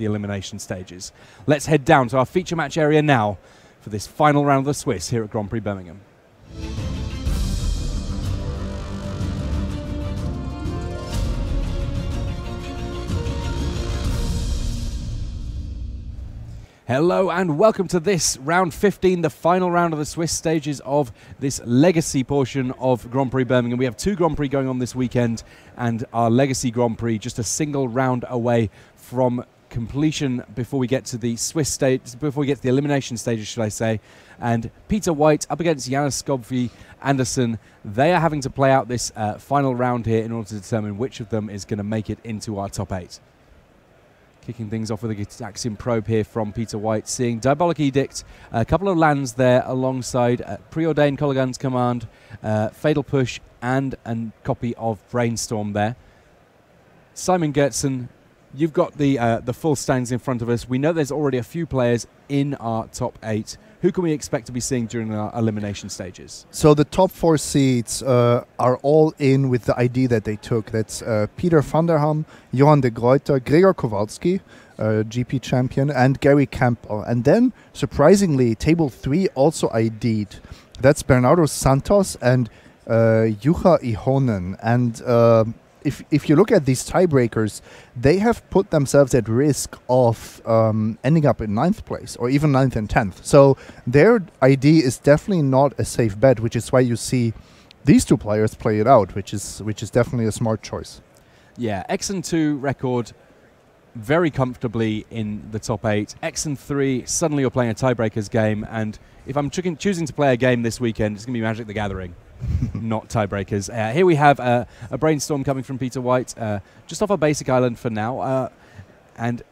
the elimination stages. Let's head down to our feature match area now for this final round of the Swiss here at Grand Prix Birmingham. Hello and welcome to this round 15, the final round of the Swiss stages of this legacy portion of Grand Prix Birmingham. We have two Grand Prix going on this weekend, and our legacy Grand Prix just a single round away from completion before we get to the Swiss stage, before we get to the elimination stages, should I say. And Peter White up against Janis Skobfi Anderson. They are having to play out this uh, final round here in order to determine which of them is going to make it into our top eight. Kicking things off with a Gitaxian probe here from Peter White, seeing Diabolic Edict, a couple of lands there alongside uh, Preordained Kolaghan's Command, uh, Fatal Push, and a copy of Brainstorm there. Simon Görtzen, you've got the uh, the full stands in front of us. We know there's already a few players in our top eight. Who can we expect to be seeing during our elimination stages? So the top four seeds uh, are all in with the ID that they took. That's uh, Peter van der Ham, Johan de Gruyter, Gregor Kowalski, uh, GP champion, and Gary Campbell. And then, surprisingly, table three also ID'd. That's Bernardo Santos and uh, Juha Ihonen. And uh, if if you look at these tiebreakers, they have put themselves at risk of um, ending up in ninth place or even ninth and tenth. So their ID is definitely not a safe bet, which is why you see these two players play it out, which is which is definitely a smart choice. Yeah, X and two record very comfortably in the top eight. X and three, suddenly you're playing a tiebreakers game, and if I'm choosing to play a game this weekend, it's going to be Magic the Gathering. not tiebreakers. Uh, here we have uh, a brainstorm coming from Peter White, uh, just off a basic island for now. Uh, and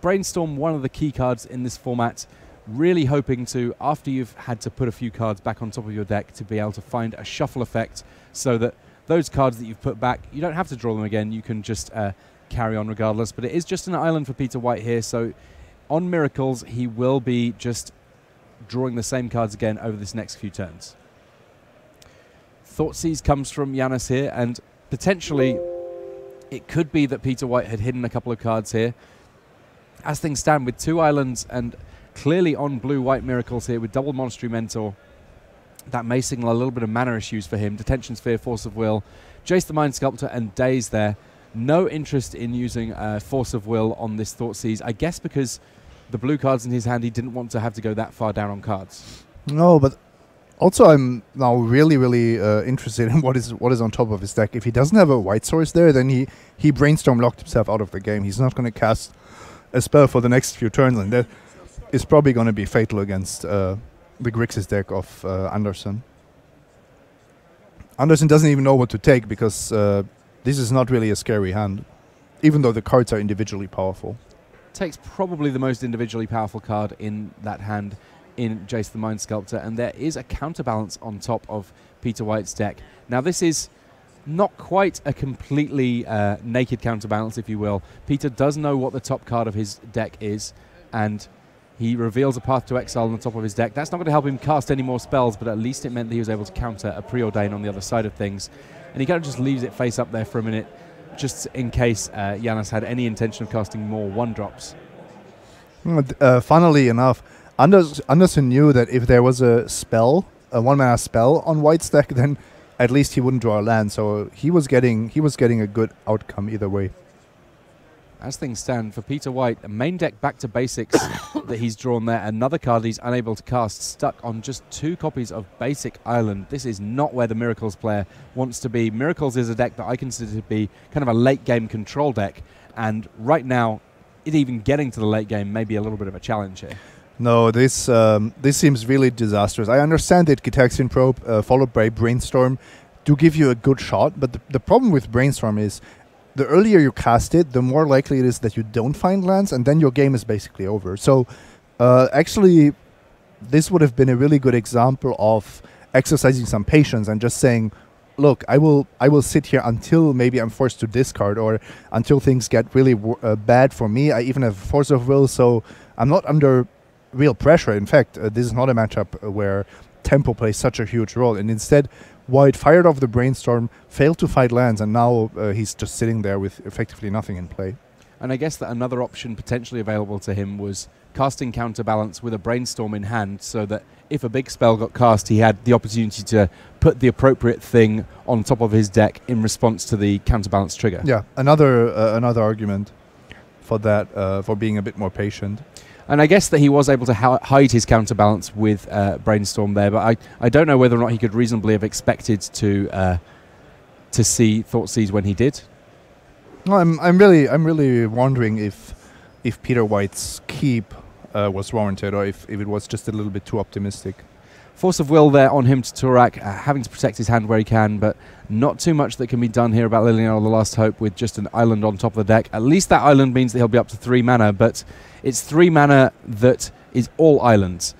brainstorm, one of the key cards in this format, really hoping to, after you've had to put a few cards back on top of your deck, to be able to find a shuffle effect so that those cards that you've put back, you don't have to draw them again. You can just uh, carry on regardless. But it is just an island for Peter White here. So on Miracles, he will be just drawing the same cards again over this next few turns. Thoughtseize comes from Janis here, and potentially it could be that Peter White had hidden a couple of cards here. As things stand, with two islands and clearly on blue-white miracles here with double Monastery Mentor, that may signal a little bit of mana issues for him. Detention Sphere, Force of Will, Jace the Mind Sculptor, and Daze there. No interest in using uh, Force of Will on this Thoughtseize. I guess because the blue cards in his hand, he didn't want to have to go that far down on cards. No, but also, I'm now really, really uh, interested in what is what is on top of his deck. If he doesn't have a white source there, then he he brainstorm locked himself out of the game. He's not going to cast a spell for the next few turns, and that is probably going to be fatal against uh, the Grixis deck of uh, Anderson. Anderson doesn't even know what to take because uh, this is not really a scary hand, even though the cards are individually powerful. Takes probably the most individually powerful card in that hand in Jace the Mind Sculptor, and there is a counterbalance on top of Peter White's deck. Now, this is not quite a completely uh, naked counterbalance, if you will. Peter does know what the top card of his deck is, and he reveals a path to exile on the top of his deck. That's not going to help him cast any more spells, but at least it meant that he was able to counter a preordain on the other side of things. And he kind of just leaves it face up there for a minute, just in case uh, had any intention of casting more one drops. Uh, funnily enough, Anders, Anderson knew that if there was a spell, a one mana spell on White's deck, then at least he wouldn't draw a land. So he was getting he was getting a good outcome either way. As things stand for Peter White, a main deck back to basics that he's drawn there. Another card he's unable to cast, stuck on just two copies of Basic Island. This is not where the Miracles player wants to be. Miracles is a deck that I consider to be kind of a late game control deck, and right now, it even getting to the late game may be a little bit of a challenge here. No, this um, this seems really disastrous. I understand that Gitaxian Probe uh, followed by Brainstorm do give you a good shot, but the, the problem with Brainstorm is the earlier you cast it, the more likely it is that you don't find lands, and then your game is basically over. So, uh, actually, this would have been a really good example of exercising some patience and just saying, "Look, I will, I will sit here until maybe I'm forced to discard, or until things get really uh, bad for me. I even have force of will, so I'm not under real pressure. In fact, uh, this is not a matchup where tempo plays such a huge role. And instead, White fired off the brainstorm, failed to fight lands, and now uh, he's just sitting there with effectively nothing in play. And I guess that another option potentially available to him was casting counterbalance with a brainstorm in hand so that if a big spell got cast, he had the opportunity to put the appropriate thing on top of his deck in response to the counterbalance trigger. Yeah, another uh, another argument for that uh, for being a bit more patient. And I guess that he was able to hide his counterbalance with uh, brainstorm there, but I, I don't know whether or not he could reasonably have expected to uh, to see Thoughtseize when he did. No, I'm I'm really I'm really wondering if if Peter White's keep uh, was warranted or if, if it was just a little bit too optimistic. Force of will there on Hymn to Tourach, uh, having to protect his hand where he can, but not too much that can be done here about Liliana the Last Hope with just an island on top of the deck. At least that island means that he'll be up to three mana, but it's three mana that is all islands.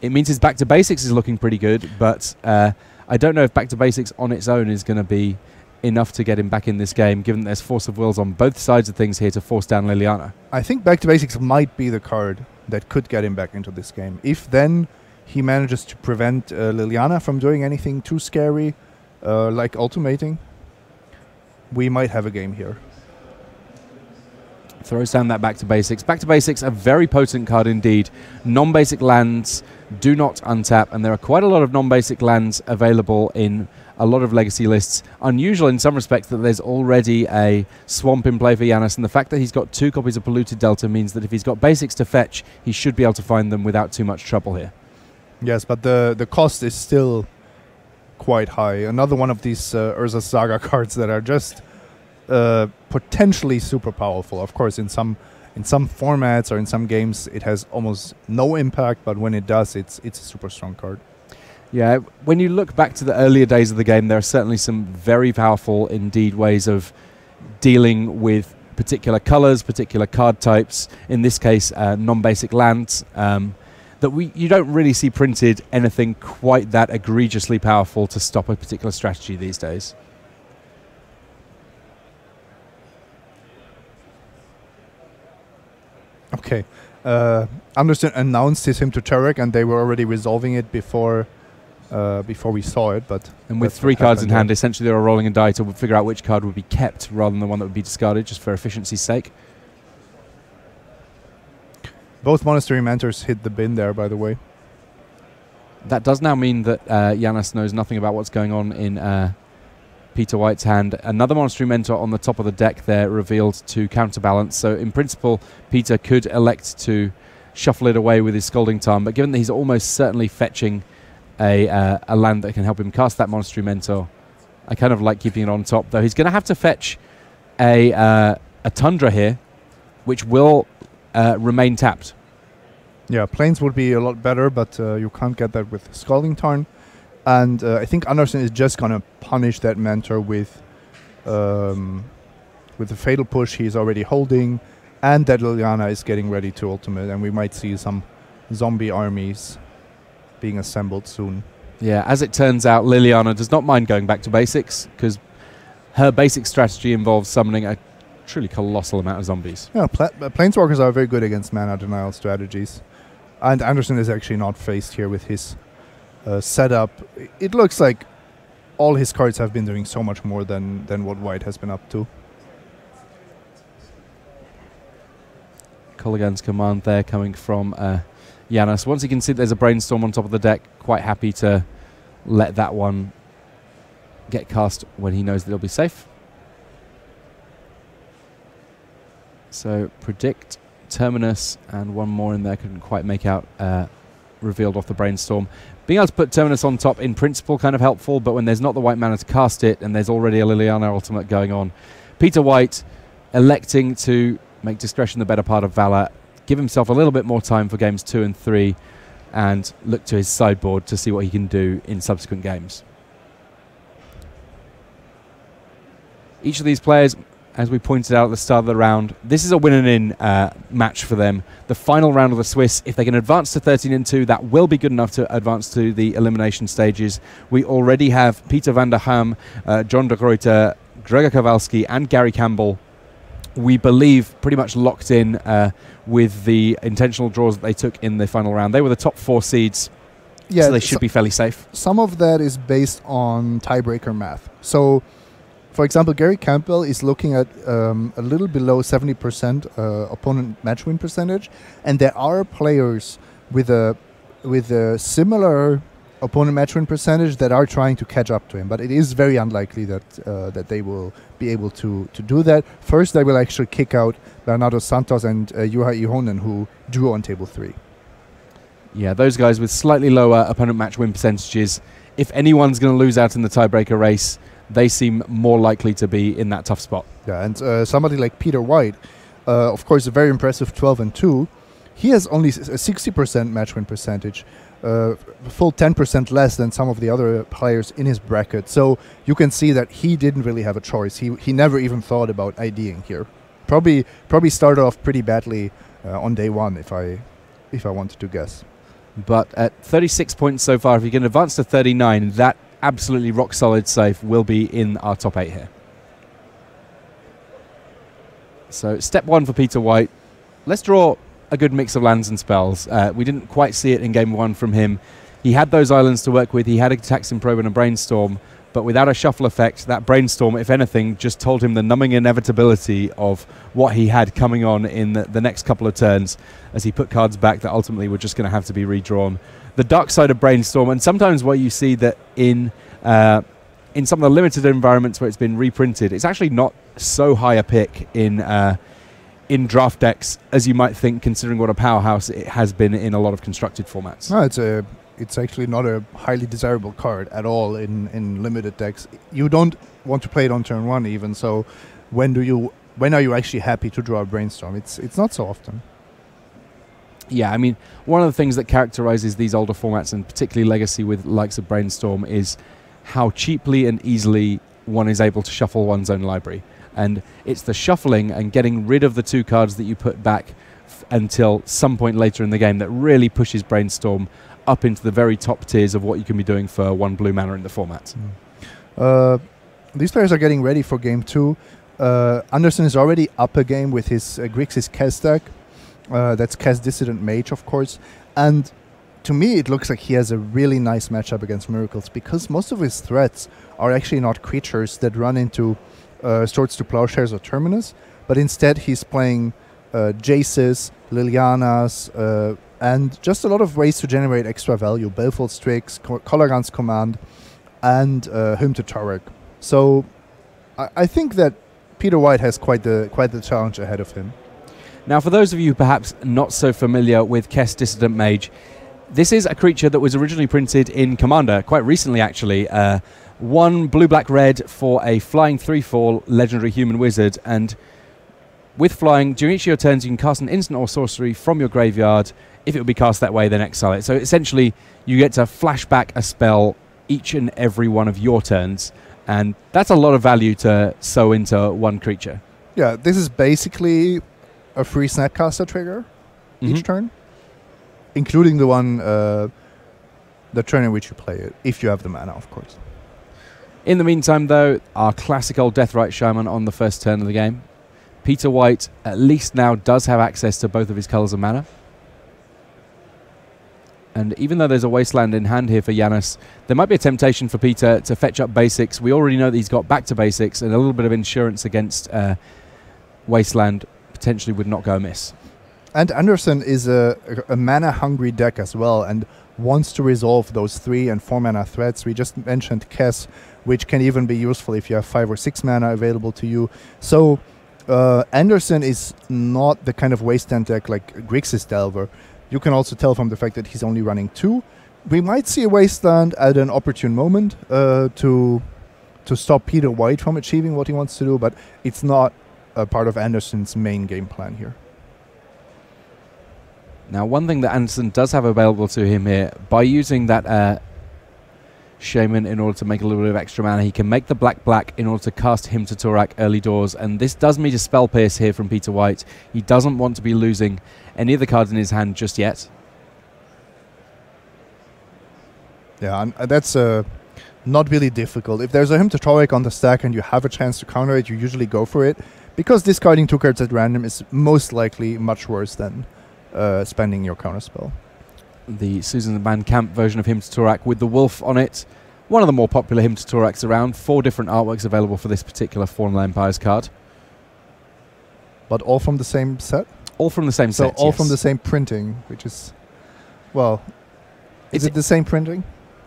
It means his back to basics is looking pretty good, but uh, I don't know if back to basics on its own is going to be enough to get him back in this game, given there's force of wills on both sides of things here to force down Liliana. I think back to basics might be the card that could get him back into this game. If then he manages to prevent uh, Liliana from doing anything too scary, uh, like ultimating, we might have a game here. Throws down that back to basics. Back to basics, a very potent card indeed. Non basic lands do not untap, and there are quite a lot of non basic lands available in a lot of legacy lists. Unusual in some respects that there's already a swamp in play for Yanis, and the fact that he's got two copies of Polluted Delta means that if he's got basics to fetch, he should be able to find them without too much trouble here. Yes, but the the cost is still quite high. Another one of these uh, Urza's Saga cards that are just uh, potentially super powerful. Of course, in some in some formats or in some games, it has almost no impact, but when it does, it's it's a super strong card. Yeah, when you look back to the earlier days of the game, there are certainly some very powerful indeed ways of dealing with particular colors, particular card types. In this case, uh, non-basic lands. Um, that we you don't really see printed anything quite that egregiously powerful to stop a particular strategy these days. Okay. Uh, Anderson announced his Hymn to Tourach, and they were already resolving it before uh, before we saw it. But and with three cards in hand, essentially they were rolling a die to figure out which card would be kept rather than the one that would be discarded, just for efficiency's sake. Both Monastery Mentors hit the bin there, by the way. That does now mean that uh, Janos knows nothing about what's going on in uh, Peter White's hand. Another Monastery Mentor on the top of the deck there revealed to counterbalance. So, in principle, Peter could elect to shuffle it away with his Scalding Tarn, but given that he's almost certainly fetching a, uh, a land that can help him cast that Monastery Mentor, I kind of like keeping it on top, though. He's going to have to fetch a, uh, a Tundra here, which will uh, remain tapped. Yeah, plains would be a lot better, but uh, you can't get that with Scalding Tarn. And uh, I think Anderson is just gonna punish that mentor with um, with the fatal push he's already holding, and that Liliana is getting ready to ultimate, and we might see some zombie armies being assembled soon. Yeah, as it turns out, Liliana does not mind going back to basics because her basic strategy involves summoning a truly colossal amount of zombies. Yeah, pla- uh, planeswalkers are very good against mana denial strategies, and Anderson is actually not faced here with his uh, setup. It looks like all his cards have been doing so much more than than what White has been up to. Kolaghan's command there coming from uh. Once he can see there's a brainstorm on top of the deck, quite happy to let that one get cast when he knows that it'll be safe. So predict, Terminus, and one more in there. Couldn't quite make out. Uh, revealed off the brainstorm. Being able to put Terminus on top in principle kind of helpful, but when there's not the white mana to cast it and there's already a Liliana ultimate going on, Peter White electing to make discretion the better part of valor, give himself a little bit more time for games two and three, and look to his sideboard to see what he can do in subsequent games. Each of these players as we pointed out at the start of the round, this is a win and in uh, match for them. The final round of the Swiss, if they can advance to 13 and 2, that will be good enough to advance to the elimination stages. We already have Peter van der Ham, uh, John de Gruyter, Gregor Kowalski, and Gary Campbell. We believe pretty much locked in uh, with the intentional draws that they took in the final round. They were the top four seeds, yeah, so they should be fairly safe. Some of that is based on tiebreaker math. So for example, Gary Campbell is looking at um, a little below 70% uh, opponent match win percentage, and there are players with a with a similar opponent match win percentage that are trying to catch up to him. But it is very unlikely that uh, that they will be able to to do that. First, they will actually kick out Bernardo Santos and uh, Juha Ihonen, who drew on table three. Yeah, those guys with slightly lower opponent match win percentages. If anyone's going to lose out in the tiebreaker race, they seem more likely to be in that tough spot. Yeah, and uh, somebody like Peter White, uh, of course, a very impressive 12 and 2. He has only a 60% match win percentage, uh, full 10% less than some of the other players in his bracket. So you can see that he didn't really have a choice. He, he never even thought about IDing here. Probably probably started off pretty badly uh, on day one, if I if I wanted to guess. But at 36 points so far, if you can advance to 39, that absolutely rock solid safe will be in our top eight here. So step one for Peter White. Let's draw a good mix of lands and spells. Uh, we didn't quite see it in game one from him. He had those islands to work with. He had a Gitaxian Probe and a Brainstorm, but without a shuffle effect, that Brainstorm, if anything, just told him the numbing inevitability of what he had coming on in the, the next couple of turns as he put cards back that ultimately were just going to have to be redrawn the dark side of brainstorm, and sometimes where you see that in uh, in some of the limited environments where it's been reprinted, it's actually not so high a pick in uh, in draft decks as you might think, considering what a powerhouse it has been in a lot of constructed formats. No, it's a it's actually not a highly desirable card at all in in limited decks. You don't want to play it on turn one even. So when do you when are you actually happy to draw a brainstorm? It's it's not so often yeah, I mean, one of the things that characterizes these older formats, and particularly Legacy with likes of Brainstorm, is how cheaply and easily one is able to shuffle one's own library. And it's the shuffling and getting rid of the two cards that you put back until some point later in the game that really pushes Brainstorm up into the very top tiers of what you can be doing for one blue mana in the format. Mm. Uh, these players are getting ready for game two. Uh, Anderson is already up a game with his uh, Grixis Kess deck. Uh, that's Kess Dissident Mage, of course. And to me, it looks like he has a really nice matchup against Miracles because most of his threats are actually not creatures that run into uh, Swords to Plowshares or Terminus, but instead he's playing uh, Jaces, Lilianas, uh, and just a lot of ways to generate extra value. Baleful Strix, Co- Command, and uh, Hymn to Tourach. So I-, I think that Peter White has quite the quite the challenge ahead of him. Now, for those of you perhaps not so familiar with Kess Dissident Mage, this is a creature that was originally printed in Commander quite recently, actually. Uh, one blue, black, red for a flying 3 4 legendary human wizard. And with flying, during each of your turns, you can cast an instant or sorcery from your graveyard. If it will be cast that way, then exile it. So essentially, you get to flashback a spell each and every one of your turns. And that's a lot of value to sew into one creature. Yeah, this is basically a free Snapcaster trigger mm-hmm. each turn, including the one uh, the turn in which you play it, if you have the mana, of course. In the meantime, though, our classic old Deathrite Shaman on the first turn of the game. Peter White, at least now, does have access to both of his colours of mana. And even though there's a wasteland in hand here for Janos, there might be a temptation for Peter to fetch up basics. We already know that he's got back to basics and a little bit of insurance against uh, wasteland potentially would not go amiss. And Anderson is a, a mana hungry deck as well and wants to resolve those three and four mana threats. We just mentioned Kess, which can even be useful if you have five or six mana available to you. So uh, Anderson is not the kind of wasteland deck like Grixis Delver. You can also tell from the fact that he's only running two. We might see a wasteland at an opportune moment uh, to to stop Peter White from achieving what he wants to do, but it's not a part of Anderson's main game plan here. Now, one thing that Anderson does have available to him here, by using that uh, Shaman in order to make a little bit of extra mana, he can make the black black in order to cast Hymn to Tourach early doors. And this does mean a spell pierce here from Peter White. He doesn't want to be losing any of the cards in his hand just yet. Yeah, and uh, that's uh, not really difficult. If there's a Hymn to Tourach on the stack and you have a chance to counter it, you usually go for it because discarding two cards at random is most likely much worse than uh, spending your counterspell. The Susan Van Camp version of Hymn to Tourach with the wolf on it one of the more popular Hymn to Tourach around. Four different artworks available for this particular Fallen Empires card. But all from the same set? All from the same so set. all yes. from the same printing, which is, well, is It's- it the same printing?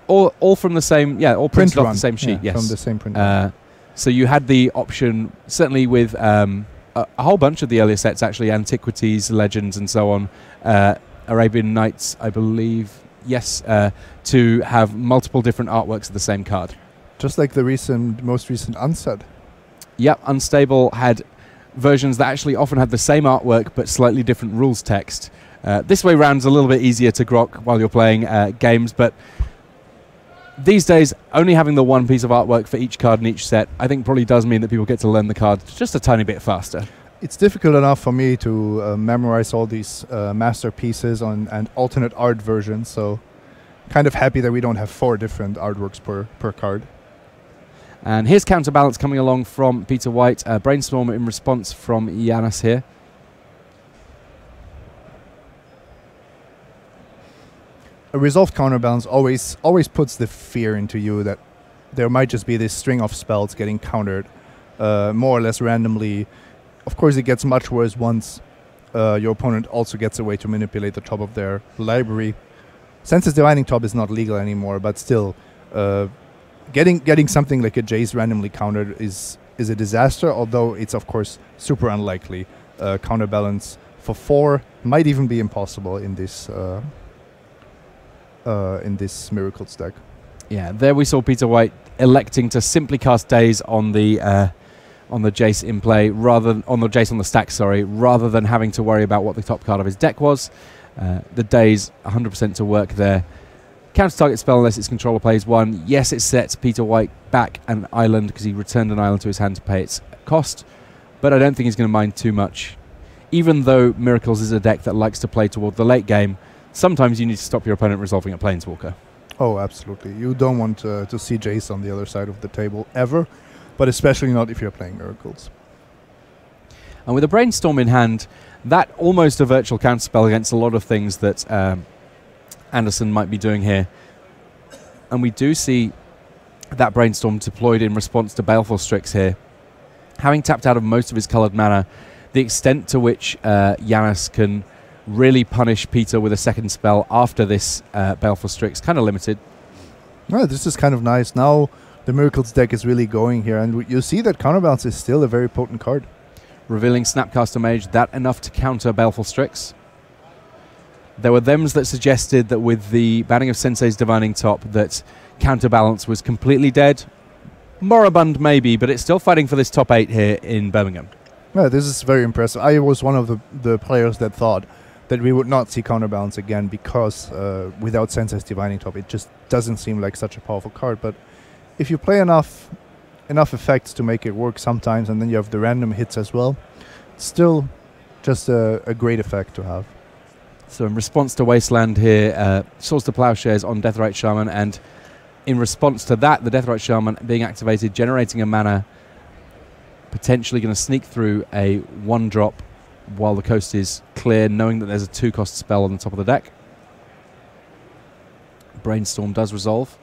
all, all from the same, yeah, all printed off run. the same sheet, Yeah, yes. From the same print. Uh, so you had the option, certainly with um, a, a whole bunch of the earlier sets, actually, Antiquities, Legends, and so on, uh, Arabian Nights, I believe, yes, uh, to have multiple different artworks of the same card. Just like the recent, most recent unset. Yep, Unstable had versions that actually often had the same artwork but slightly different rules text. Uh, this way round's a little bit easier to grok while you're playing uh, games, but these days, only having the one piece of artwork for each card in each set, I think probably does mean that people get to learn the cards just a tiny bit faster. It's difficult enough for me to uh, memorize all these uh, masterpieces on and alternate art versions. So, kind of happy that we don't have four different artworks per per card. And here's Counterbalance coming along from Peter White. Uh, brainstorm in response from Yanis here. A resolved counterbalance always always puts the fear into you that there might just be this string of spells getting countered uh, more or less randomly. Of course, it gets much worse once uh, your opponent also gets a way to manipulate the top of their library. Sensei's Divining Top is not legal anymore, but still, uh, getting getting something like a Jace randomly countered is is a disaster. Although it's of course super unlikely. Uh, counterbalance for four might even be impossible in this uh, in this miracle stack. Yeah, there we saw Peter White electing to simply cast Daze on the uh, on the Jace in play rather than on the Jace on the stack, sorry, rather than having to worry about what the top card of his deck was. Uh, the Daze 100% to work there. Counter target spell unless its controller plays one. Yes, it sets Peter White back an island because he returned an island to his hand to pay its cost, but I don't think he's going to mind too much. Even though Miracles is a deck that likes to play toward the late game, sometimes you need to stop your opponent resolving a Planeswalker. Oh, absolutely. You don't want uh, to see Jace on the other side of the table ever, but especially not if you're playing miracles. And with a brainstorm in hand, that almost a virtual counterspell against a lot of things that um, Anderson might be doing here. And we do see that brainstorm deployed in response to Baleful Strix here. Having tapped out of most of his coloured mana, the extent to which uh, Yanis can really punish Peter with a second spell after this uh, Baleful Strix kind of limited. No, this is kind of nice. Now the miracles deck is really going here, and you see that counterbalance is still a very potent card. revealing Snapcaster Mage, that enough to counter Baleful Strix. There were thems that suggested that with the banning of Sensei's Divining Top, that counterbalance was completely dead. Moribund maybe, but it's still fighting for this top eight here in Birmingham. Yeah, this is very impressive. I was one of the, the players that thought that we would not see counterbalance again because uh, without Sensei's Divining Top, it just doesn't seem like such a powerful card. But if you play enough enough effects to make it work sometimes, and then you have the random hits as well, it's still just a, a great effect to have. So in response to Wasteland here, uh, Swords to Plowshares on Deathrite Shaman, and in response to that, the Deathrite Shaman being activated, generating a mana, potentially going to sneak through a one drop while the coast is clear, knowing that there's a two cost spell on the top of the deck. Brainstorm does resolve.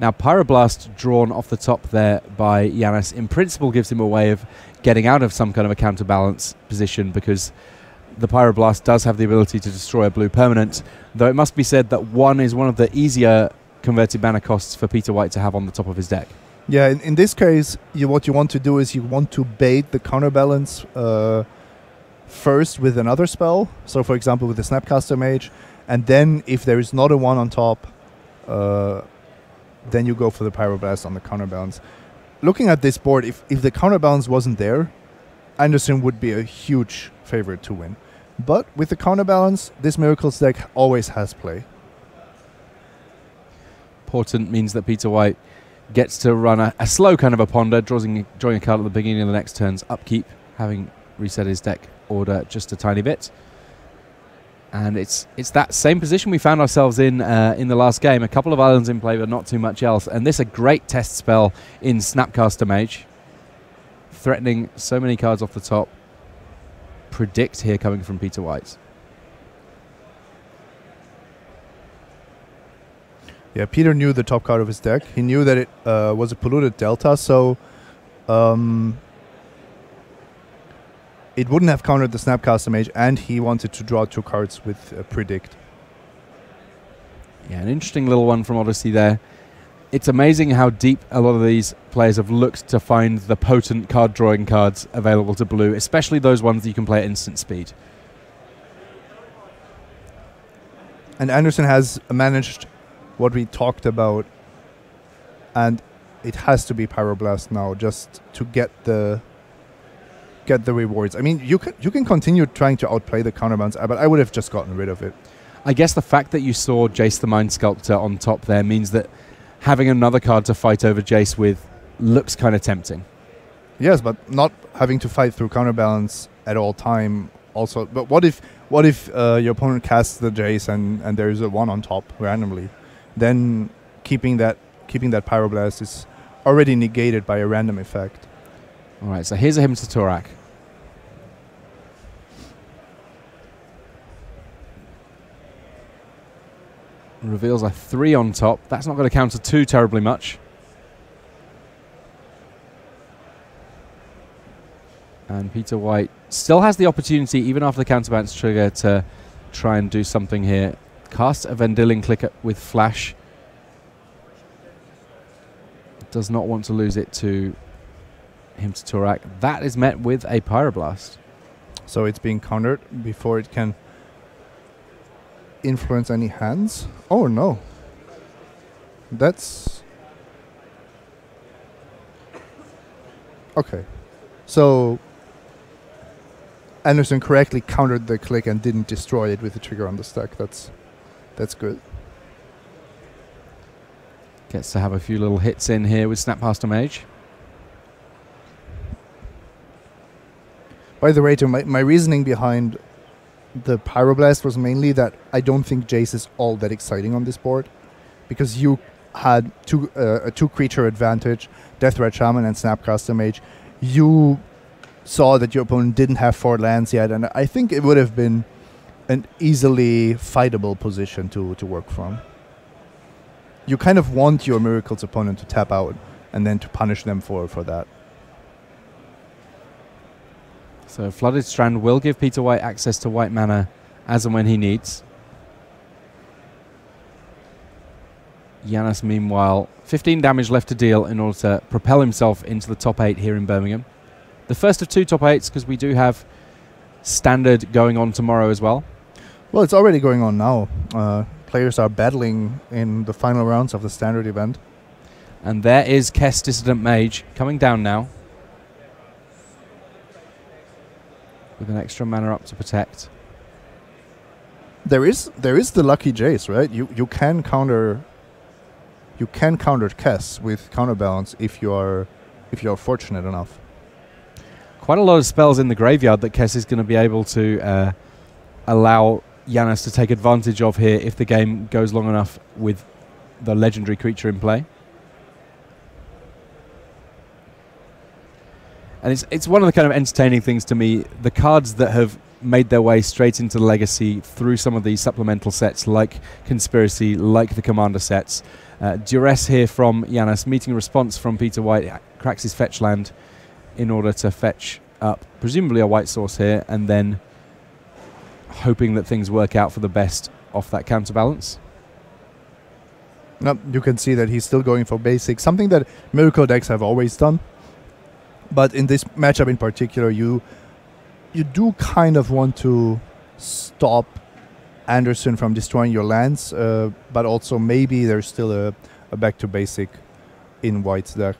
Now, Pyroblast drawn off the top there by Yanis, in principle, gives him a way of getting out of some kind of a counterbalance position because the Pyroblast does have the ability to destroy a blue permanent, though it must be said that one is one of the easier converted mana costs for Peter White to have on the top of his deck. Yeah, in, in this case, you, what you want to do is you want to bait the counterbalance uh, first with another spell. So, for example, with the Snapcaster Mage, and then if there is not a one on top, uh, then you go for the Pyroblast on the counterbalance. Looking at this board, if, if the counterbalance wasn't there, Anderson would be a huge favorite to win. But with the counterbalance, this Miracles deck always has play. Portent means that Peter White gets to run a, a slow kind of a ponder, drawing, drawing a card at the beginning of the next turn's upkeep, having reset his deck order just a tiny bit. And it's it's that same position we found ourselves in uh, in the last game. A couple of islands in play, but not too much else. And this a great test spell in Snapcaster Mage, threatening so many cards off the top. Predict here coming from Peter White. Yeah, Peter knew the top card of his deck. He knew that it uh, was a polluted delta, so um, it wouldn't have countered the Snapcaster Mage, and he wanted to draw two cards with uh, Predict. Yeah, an interesting little one from Odyssey there. It's amazing how deep a lot of these players have looked to find the potent card drawing cards available to blue, especially those ones that you can play at instant speed. And Anderson has managed what we talked about, and it has to be Pyroblast now just to get the get the rewards. I mean, you can you can continue trying to outplay the counterbalance, but I would have just gotten rid of it. I guess the fact that you saw Jace the Mind Sculptor on top there means that having another card to fight over Jace with looks kind of tempting. Yes, but not having to fight through counterbalance at all time. Also, but what if what if uh, your opponent casts the Jace and and there's a one on top randomly? Then keeping that keeping that pyroblast is already negated by a random effect. All right, so here's a Hymn to Tourach. Reveals a three on top. That's not going to counter too terribly much. And Peter White still has the opportunity, even after the counterbalance trigger, to try and do something here. Cast a Vendilion clicker with Flash. Does not want to lose it to Hymn to Tourach. That is met with a Pyroblast. So it's being countered before it can influence any hands. Oh no. That's okay. So Anderson correctly countered the click and didn't destroy it with the trigger on the stack. That's that's good. Gets to have a few little hits in here with Snapcaster Mage. By the way, to my, my reasoning behind the Pyroblast was mainly that I don't think Jace is all that exciting on this board because you had two uh, a two creature advantage, Deathrite Shaman and Snapcaster Mage. You saw that your opponent didn't have four lands yet, and I think it would have been an easily fightable position to, to work from. You kind of want your Miracle's opponent to tap out and then to punish them for, for that. So Flooded Strand will give Peter White access to white mana as and when he needs. Janas, meanwhile, 15 damage left to deal in order to propel himself into the top eight here in Birmingham. The first of two top eights, because we do have standard going on tomorrow as well. Well, it's already going on now. Uh, players are battling in the final rounds of the standard event. And there is Kess Dissident Mage coming down now. With an extra mana up to protect. There is there is the lucky Jace, right? You you can counter you can counter Kess with counterbalance if you are if you are fortunate enough. Quite a lot of spells in the graveyard that Kess is going to be able to uh, allow Janas to take advantage of here if the game goes long enough with the legendary creature in play. And it's it's one of the kind of entertaining things to me. The cards that have made their way straight into legacy through some of these supplemental sets, like Conspiracy, like the Commander sets. Uh, Duress here from Yanis, meeting response from Peter White, cracks his fetch land in order to fetch up presumably a white source here, and then hoping that things work out for the best off that counterbalance. No, you can see that he's still going for basic, something that Miracle decks have always done. But in this matchup in particular, you you do kind of want to stop Anderson from destroying your lands, uh, but also maybe there's still a, a back to basic in White's deck.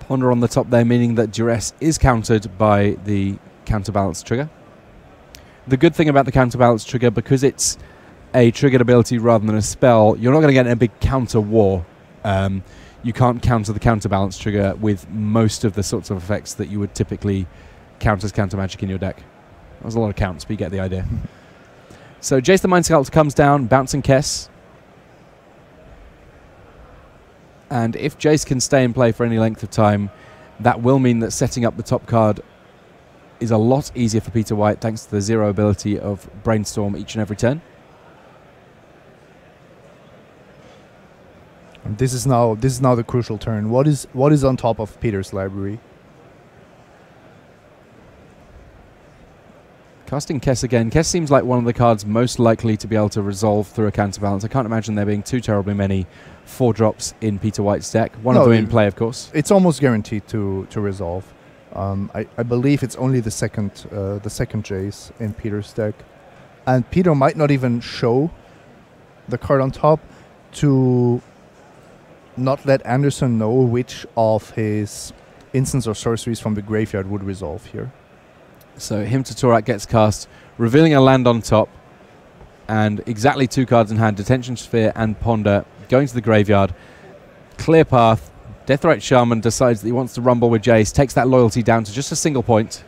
Ponder on the top there, meaning that Duress is countered by the counterbalance trigger. The good thing about the counterbalance trigger, because it's a triggered ability rather than a spell, you're not going to get a big counter war. Um, you can't counter the counterbalance trigger with most of the sorts of effects that you would typically count as counter magic in your deck. There's a lot of counts, but you get the idea. so Jace the Mind Sculptor comes down, bouncing Kess. And if Jace can stay in play for any length of time, that will mean that setting up the top card is a lot easier for Peter White thanks to the zero ability of Brainstorm each and every turn. And this is now this is now the crucial turn. What is what is on top of Peter's library? Casting Kess again. Kess seems like one of the cards most likely to be able to resolve through a counterbalance. I can't imagine there being too terribly many four drops in Peter White's deck. One No, of them in play, of course. It's almost guaranteed to to resolve. Um, I, I believe it's only the second uh, the second Jace in Peter's deck, and Peter might not even show the card on top to not let Anderson know which of his instants or sorceries from the graveyard would resolve here. So Hymn to Tourach gets cast, revealing a land on top, and exactly two cards in hand: Detention Sphere and Ponder, going to the graveyard. Clear path. Deathrite Shaman decides that he wants to rumble with Jace, takes that loyalty down to just a single point.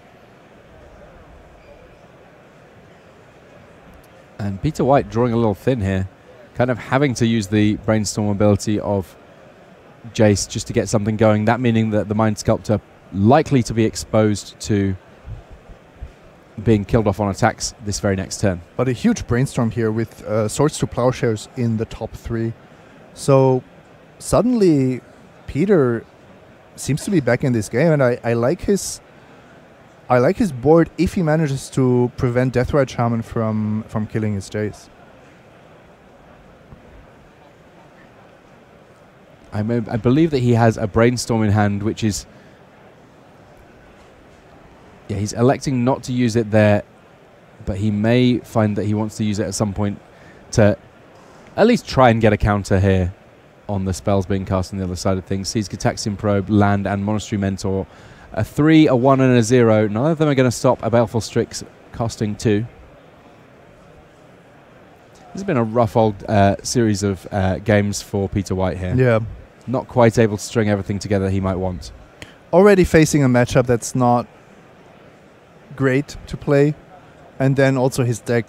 And Peter White drawing a little thin here, kind of having to use the brainstorm ability of Jace just to get something going. That meaning that the Mind Sculptor likely to be exposed to being killed off on attacks this very next turn. But a huge brainstorm here with uh, Swords to Plowshares in the top three. So suddenly, Peter seems to be back in this game, and I, I like his. I like his board if he manages to prevent Deathrite Shaman from from killing his Jace. I, I believe that he has a brainstorm in hand, which is. Yeah, he's electing not to use it there, but he may find that he wants to use it at some point to at least try and get a counter here on the spells being cast on the other side of things. Sees Gitaxian Probe, Land, and Monastery Mentor. A 3, a 1, and a 0. None of them are going to stop a Baleful Strix casting 2. This has been a rough old uh, series of uh, games for Peter White here. Yeah. Not quite able to string everything together he might want. Already facing a matchup that's not great to play, and then also his deck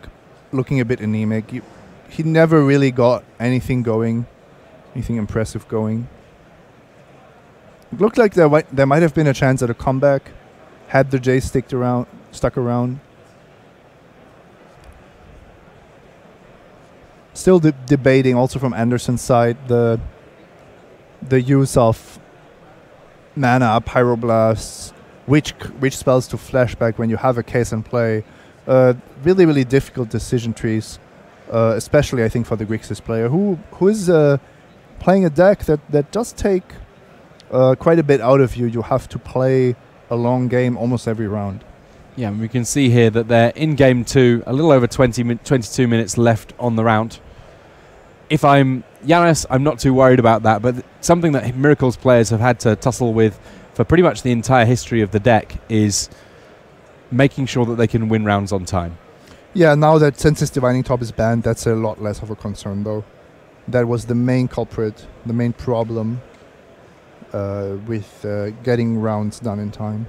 looking a bit anemic. He, he never really got anything going, anything impressive going. It looked like there might, there might have been a chance at a comeback had the J sticked around, stuck around. Still de- debating, also from Anderson's side, the the use of mana, pyroblasts, which which spells to flashback when you have a Kess in play. Uh, really, really difficult decision trees, uh, especially I think for the Grixis player who who is uh, playing a deck that that does take uh, quite a bit out of you. You have to play a long game almost every round. Yeah, and we can see here that they're in game two, a little over 20 min- 22 minutes left on the round. If I'm Yanis, I'm not too worried about that, but th- something that Miracles players have had to tussle with for pretty much the entire history of the deck is making sure that they can win rounds on time. Yeah, now that Sensei's Divining Top is banned, that's a lot less of a concern, though. That was the main culprit, the main problem uh, with uh, getting rounds done in time.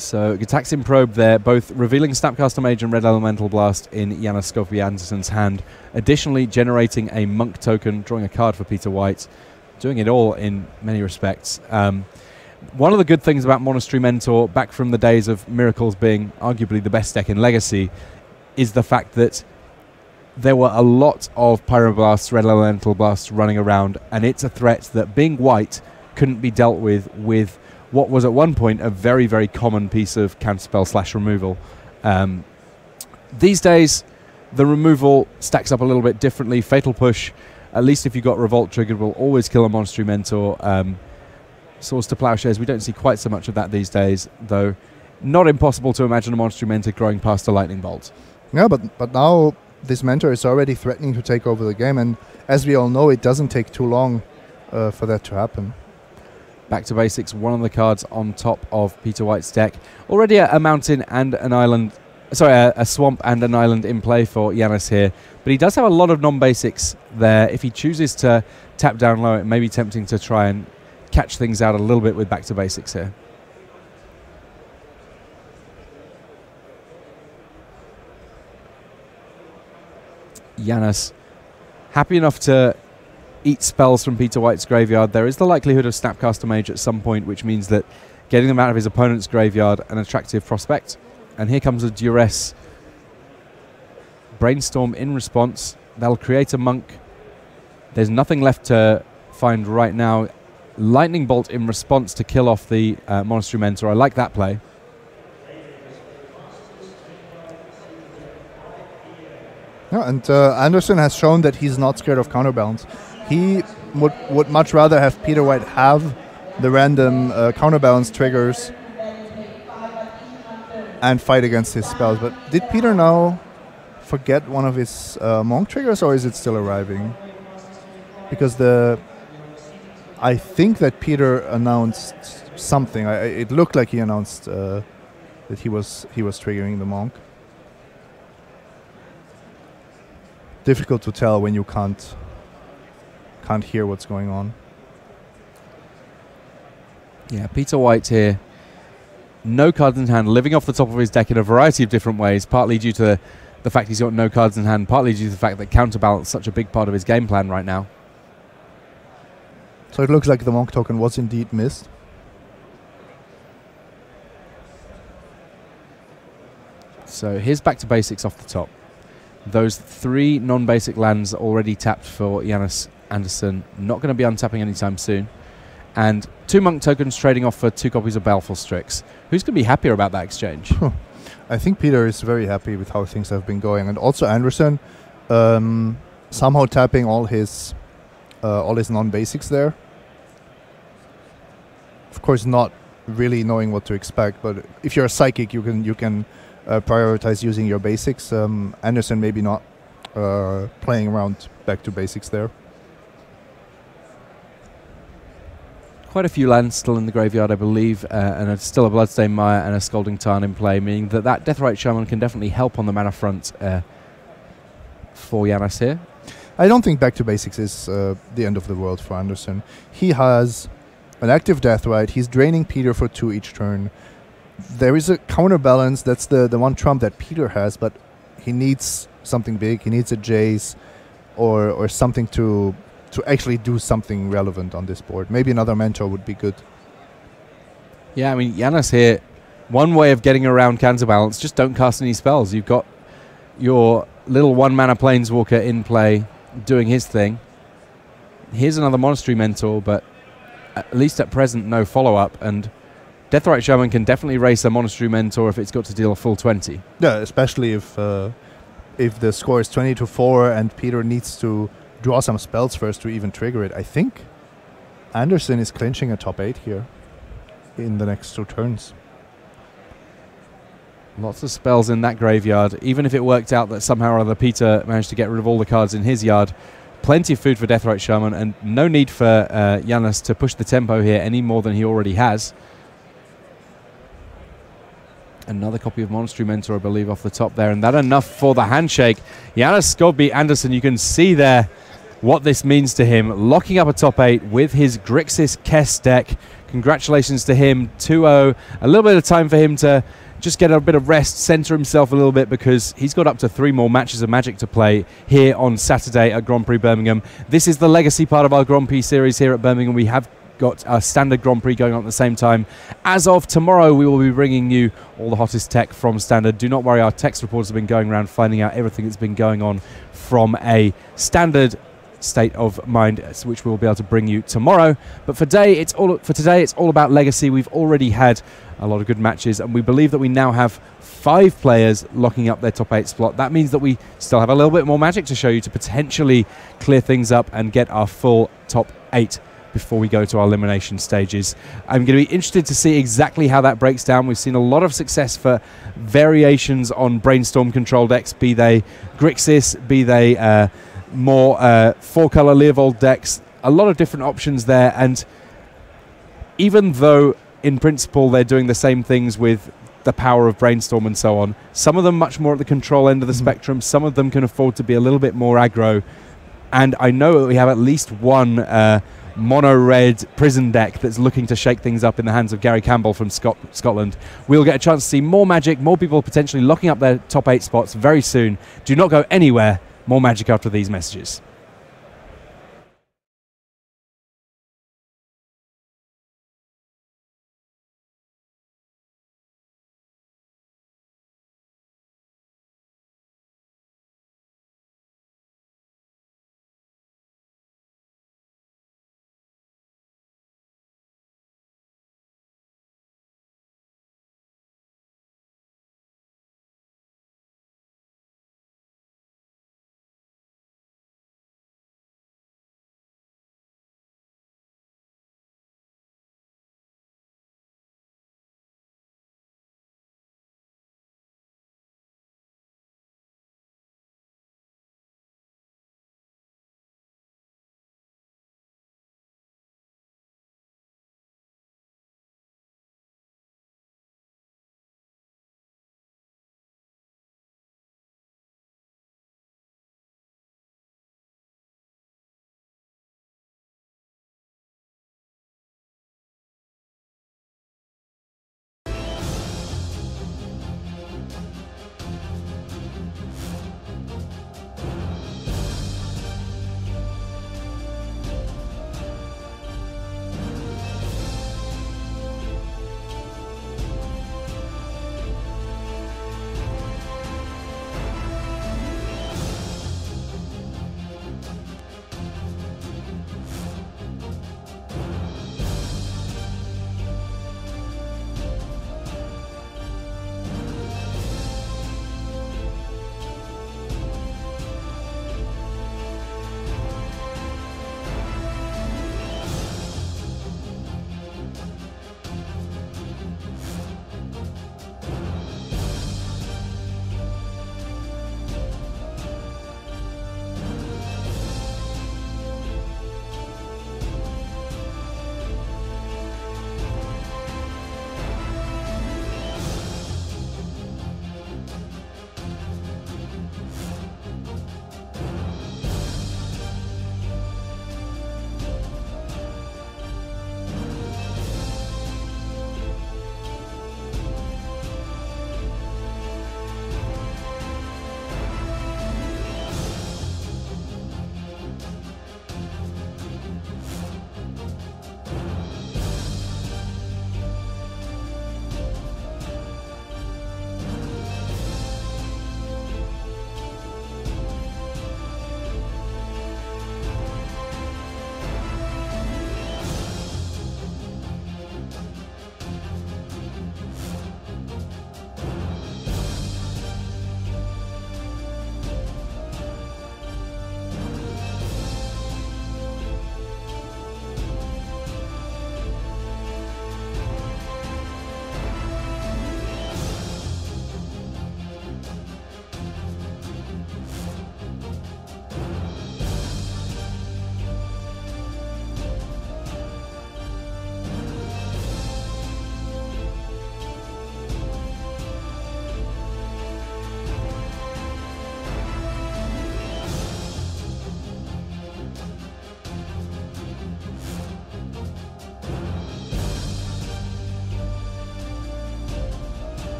So Gitaxian Probe there, both revealing Snapcaster Mage and Red Elemental Blast in Yanis Skopje Anderson's hand. Additionally, generating a Monk token, drawing a card for Peter White. Doing it all in many respects. Um, one of the good things about Monastery Mentor, back from the days of Miracles being arguably the best deck in Legacy, is the fact that there were a lot of Pyroblasts, Red Elemental Blasts running around, and it's a threat that being white couldn't be dealt with with what was at one point a very, very common piece of counterspell slash removal. Um, these days, the removal stacks up a little bit differently. Fatal Push, at least if you've got Revolt triggered, will always kill a Monastery Mentor. Um, Swords to Plowshares, we don't see quite so much of that these days, though not impossible to imagine a Monastery Mentor growing past a Lightning Bolt. Yeah, but but now this mentor is already threatening to take over the game, and as we all know, it doesn't take too long uh, for that to happen. Back to basics, one of the cards on top of Peter White's deck. Already a, a mountain and an island, sorry, a, a swamp and an island in play for Yanis here. But he does have a lot of non basics there. If he chooses to tap down low, it may be tempting to try and catch things out a little bit with back to basics here. Yanis, happy enough to eat spells from Peter White's graveyard. There is the likelihood of Snapcaster Mage at some point, which means that getting them out of his opponent's graveyard an attractive prospect. And here comes a Duress Brainstorm in response. They'll create a monk. There's nothing left to find right now. Lightning Bolt in response to kill off the uh, Monastery Mentor. I like that play. Yeah, and uh, Anderson has shown that he's not scared of counterbalance. He would would much rather have Peter White have the random uh, counterbalance triggers and fight against his spells. But did Peter now forget one of his uh, monk triggers, or is it still arriving? Because the I think that Peter announced something. I, it looked like he announced uh, that he was he was triggering the monk. difficult to tell when you can't can't hear what's going on. Yeah, Peter White here. No cards in hand, living off the top of his deck in a variety of different ways, partly due to the fact he's got no cards in hand, partly due to the fact that counterbalance is such a big part of his game plan right now. So it looks like the monk token was indeed missed. So here's back to basics off the top. Those three non-basic lands already tapped for Janus Anderson, not going to be untapping anytime soon. And two monk tokens trading off for two copies of Baleful Strix. Who's going to be happier about that exchange? I think Peter is very happy with how things have been going, and also Anderson um, somehow tapping all his uh, all his non-basics there. Of course, not really knowing what to expect, but if you're a psychic, you can you can uh, prioritize using your basics. Um, Anderson maybe not uh, playing around back to basics there. Quite a few lands still in the graveyard, I believe, uh, and it's still a Bloodstained Mire and a Scalding Tarn in play, meaning that that Deathrite Shaman can definitely help on the mana front uh, for Janus here. I don't think back to basics is uh, the end of the world for Anderson. He has an active Deathrite. He's draining Peter for two each turn there is a counterbalance. That's the the one trump that Peter has, but he needs something big. He needs a Jace, or or something to to actually do something relevant on this board. Maybe another mentor would be good. Yeah, I mean Janus here. One way of getting around counterbalance: just don't cast any spells. You've got your little one mana planeswalker in play, doing his thing. Here's another monastery mentor, but at least at present, no follow up and Deathrite Shaman can definitely race a Monastery Mentor if it's got to deal a full 20. Yeah, especially if uh, if the score is 20 to 4 and Peter needs to draw some spells first to even trigger it. I think Anderson is clinching a top 8 here in the next two turns. Lots of spells in that graveyard. Even if it worked out that somehow or other Peter managed to get rid of all the cards in his yard, plenty of food for Deathrite Shaman and no need for uh, to push the tempo here any more than he already has. Another copy of Monastery Mentor, I believe, off the top there. And that enough for the handshake. Janus Skovby Anderson, you can see there what this means to him. Locking up a top eight with his Grixis Kess deck. Congratulations to him. 2-0. A little bit of time for him to just get a bit of rest, center himself a little bit because he's got up to three more matches of Magic to play here on Saturday at Grand Prix Birmingham. This is the legacy part of our Grand Prix series here at Birmingham. We have got a standard Grand Prix going on at the same time. As of tomorrow, we will be bringing you all the hottest tech from standard. Do not worry, our text reporters have been going around finding out everything that's been going on from a standard state of mind, which we'll be able to bring you tomorrow. But for today, it's all for today. It's all about legacy. We've already had a lot of good matches, and we believe that we now have five players locking up their top eight slot. That means that we still have a little bit more magic to show you to potentially clear things up and get our full top eight before we go to our elimination stages. I'm going to be interested to see exactly how that breaks down. We've seen a lot of success for variations on brainstorm controlled decks, be they Grixis, be they uh, more uh, four color Leovold decks. A lot of different options there, and even though in principle they're doing the same things with the power of brainstorm and so on, some of them much more at the control end of the mm-hmm. spectrum. Some of them can afford to be a little bit more aggro. And I know that we have at least one. Uh, mono red prison deck that's looking to shake things up in the hands of Gary Campbell from Scot- Scotland. We'll get a chance to see more magic, more people potentially locking up their top eight spots very soon. Do not go anywhere. More magic after these messages.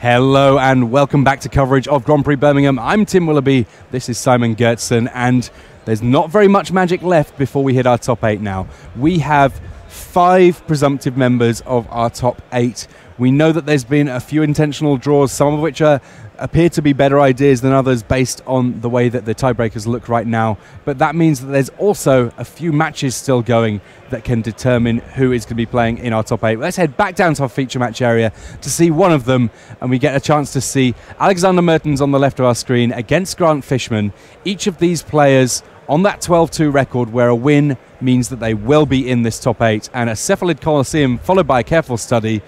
Hello and welcome back to coverage of Grand Prix Birmingham. I'm Tim Willoughby. This is Simon Görtzen, and there's not very much magic left before we hit our top eight now. We have five presumptive members of our top eight. We know that there's been a few intentional draws, some of which are appear to be better ideas than others based on the way that the tiebreakers look right now. But that means that there's also a few matches still going that can determine who is going to be playing in our top eight. Let's head back down to our feature match area to see one of them, and we get a chance to see Alexander Mertens on the left of our screen against Grant Fishman. Each of these players on that 12 2 record, where a win means that they will be in this top eight, and a Cephalid Coliseum followed by a careful study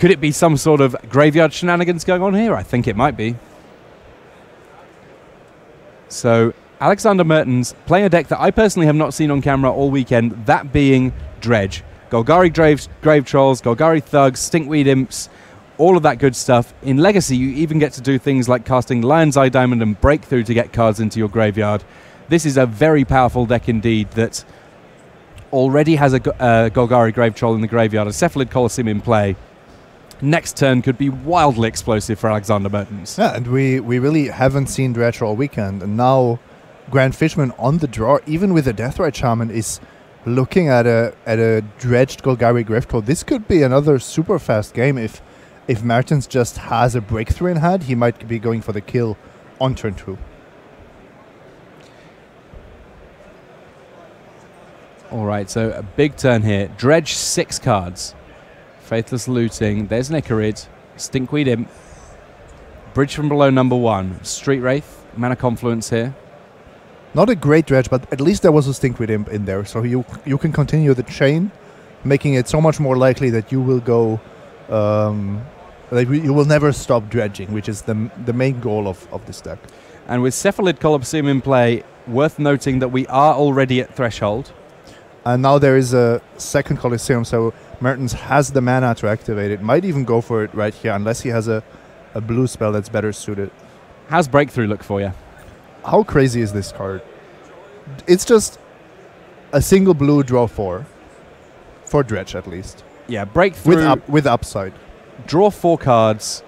could it be some sort of graveyard shenanigans going on here? I think it might be. So, Alexander Mertens playing a deck that I personally have not seen on camera all weekend, that being Dredge. Golgari Grave, grave Trolls, Golgari Thugs, Stinkweed Imps, all of that good stuff. In Legacy, you even get to do things like casting Lion's Eye Diamond and Breakthrough to get cards into your graveyard. This is a very powerful deck indeed that already has a uh, Golgari Grave Troll in the graveyard, a Cephalid Coliseum in play next turn could be wildly explosive for Alexander Mertens. Yeah, and we, we really haven't seen Dredge all weekend. And now Grant Fishman on the draw, even with a Deathrite Shaman, is looking at a at a dredged Golgari Grave Troll. This could be another super fast game if if Mertens just has a breakthrough in hand, he might be going for the kill on turn two. All right, so a big turn here. Dredge six cards. Faithless Looting. There's an Ichorid. Stinkweed Imp. Bridge from below number one. Street Wraith. Mana Confluence here. Not a great dredge, but at least there was a Stinkweed Imp in there. So you you can continue the chain, making it so much more likely that you will go. Um, that you will never stop dredging, which is the, the main goal of, of this deck. And with Cephalid Coliseum in play, worth noting that we are already at threshold. And now there is a second Coliseum, so Mertens has the mana to activate it. Might even go for it right here, unless he has a, a blue spell that's better suited. How's Breakthrough look for you? How crazy is this card? It's just a single blue draw four. For Dredge, at least. Yeah, Breakthrough. With, up, with upside. Draw four cards,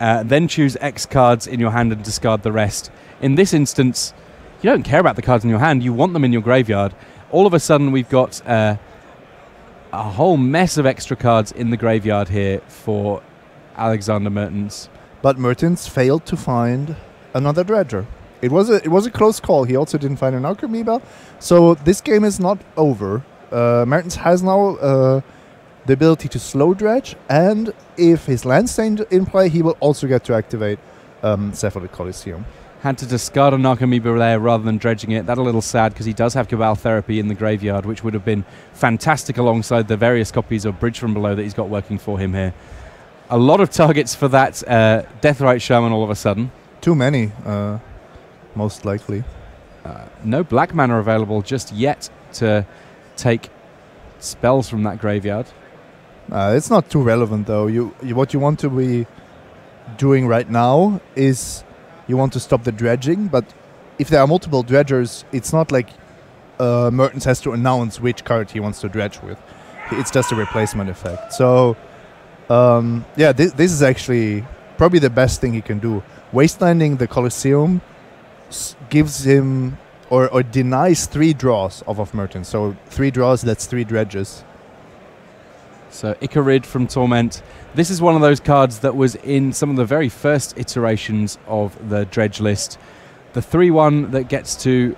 uh, then choose X cards in your hand and discard the rest. In this instance, you don't care about the cards in your hand, you want them in your graveyard. All of a sudden, we've got. Uh, a whole mess of extra cards in the graveyard here for Alexander Mertens. But Mertens failed to find another dredger. It was a it was a close call. He also didn't find an Alchemy So this game is not over. Uh, Mertens has now uh, the ability to slow dredge, and if his land stays in play, he will also get to activate um, Cephalid Coliseum had to discard a Narcomoeba there rather than dredging it. That a little sad because he does have Cabal Therapy in the graveyard, which would have been fantastic alongside the various copies of Bridge from Below that he's got working for him here. A lot of targets for that uh, Deathrite Shaman all of a sudden. Too many, uh, most likely. Uh, no black mana available just yet to take spells from that graveyard. Uh, it's not too relevant though. You, you what you want to be doing right now is you want to stop the dredging, but if there are multiple dredgers, it's not like uh, Mertens has to announce which card he wants to dredge with. It's just a replacement effect. So, um, yeah, this, this is actually probably the best thing he can do. Wastelanding the Coliseum gives him or, or denies three draws off of Mertens. So three draws, that's three dredges. So Ichorid from Torment. This is one of those cards that was in some of the very first iterations of the Dredge list. The 3 1 that gets to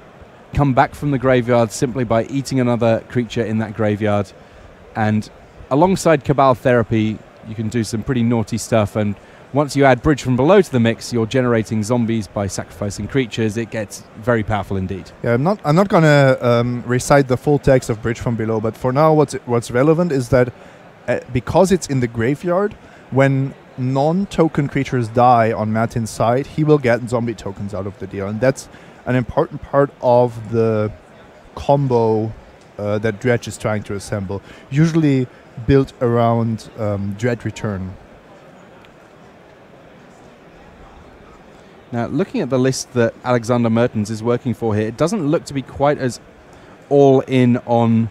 come back from the graveyard simply by eating another creature in that graveyard. And alongside Cabal Therapy, you can do some pretty naughty stuff. And once you add Bridge from Below to the mix, you're generating zombies by sacrificing creatures. It gets very powerful indeed. Yeah, I'm not. I'm not gonna um, recite the full text of Bridge from Below, but for now, what's what's relevant is that uh, because it's in the graveyard, when non-token creatures die on Mertens' side, he will get zombie tokens out of the deal, and that's an important part of the combo uh, that Dredge is trying to assemble. Usually built around um, Dread Return. Now, looking at the list that Alexander Mertens is working for here, it doesn't look to be quite as all in on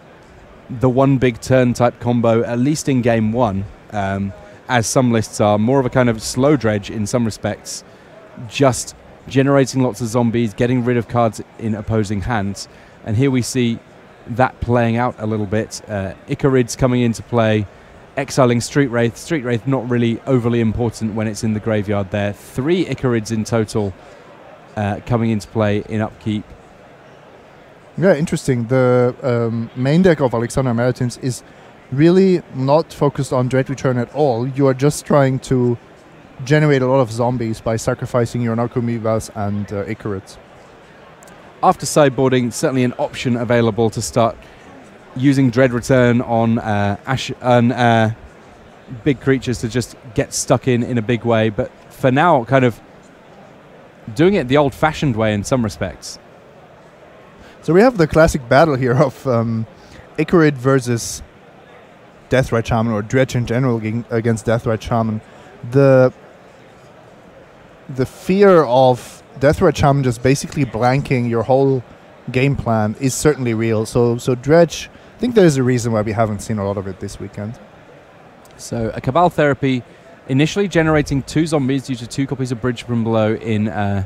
the one big turn type combo, at least in game one. Um, as some lists are, more of a kind of slow dredge in some respects, just generating lots of zombies, getting rid of cards in opposing hands. And here we see that playing out a little bit. Uh, Ichorids coming into play, exiling Street Wraith. Street Wraith not really overly important when it's in the graveyard there. Three Ichorids in total uh, coming into play in upkeep. Yeah, interesting. The um, main deck of Alexander Mertens is really not focused on Dread Return at all. You are just trying to generate a lot of zombies by sacrificing your Narcomoebas and uh, Ichorids. After sideboarding, certainly an option available to start using Dread Return on uh, Ash on uh, big creatures to just get stuck in in a big way. But for now, kind of doing it the old-fashioned way in some respects. So we have the classic battle here of um, Ichorid versus Deathrite Shaman, or Dredge in general against Deathrite Shaman. The the fear of Deathrite Shaman just basically blanking your whole game plan is certainly real. So so Dredge, I think there's a reason why we haven't seen a lot of it this weekend. So a Cabal Therapy initially generating two zombies due to two copies of Bridge from Below in uh,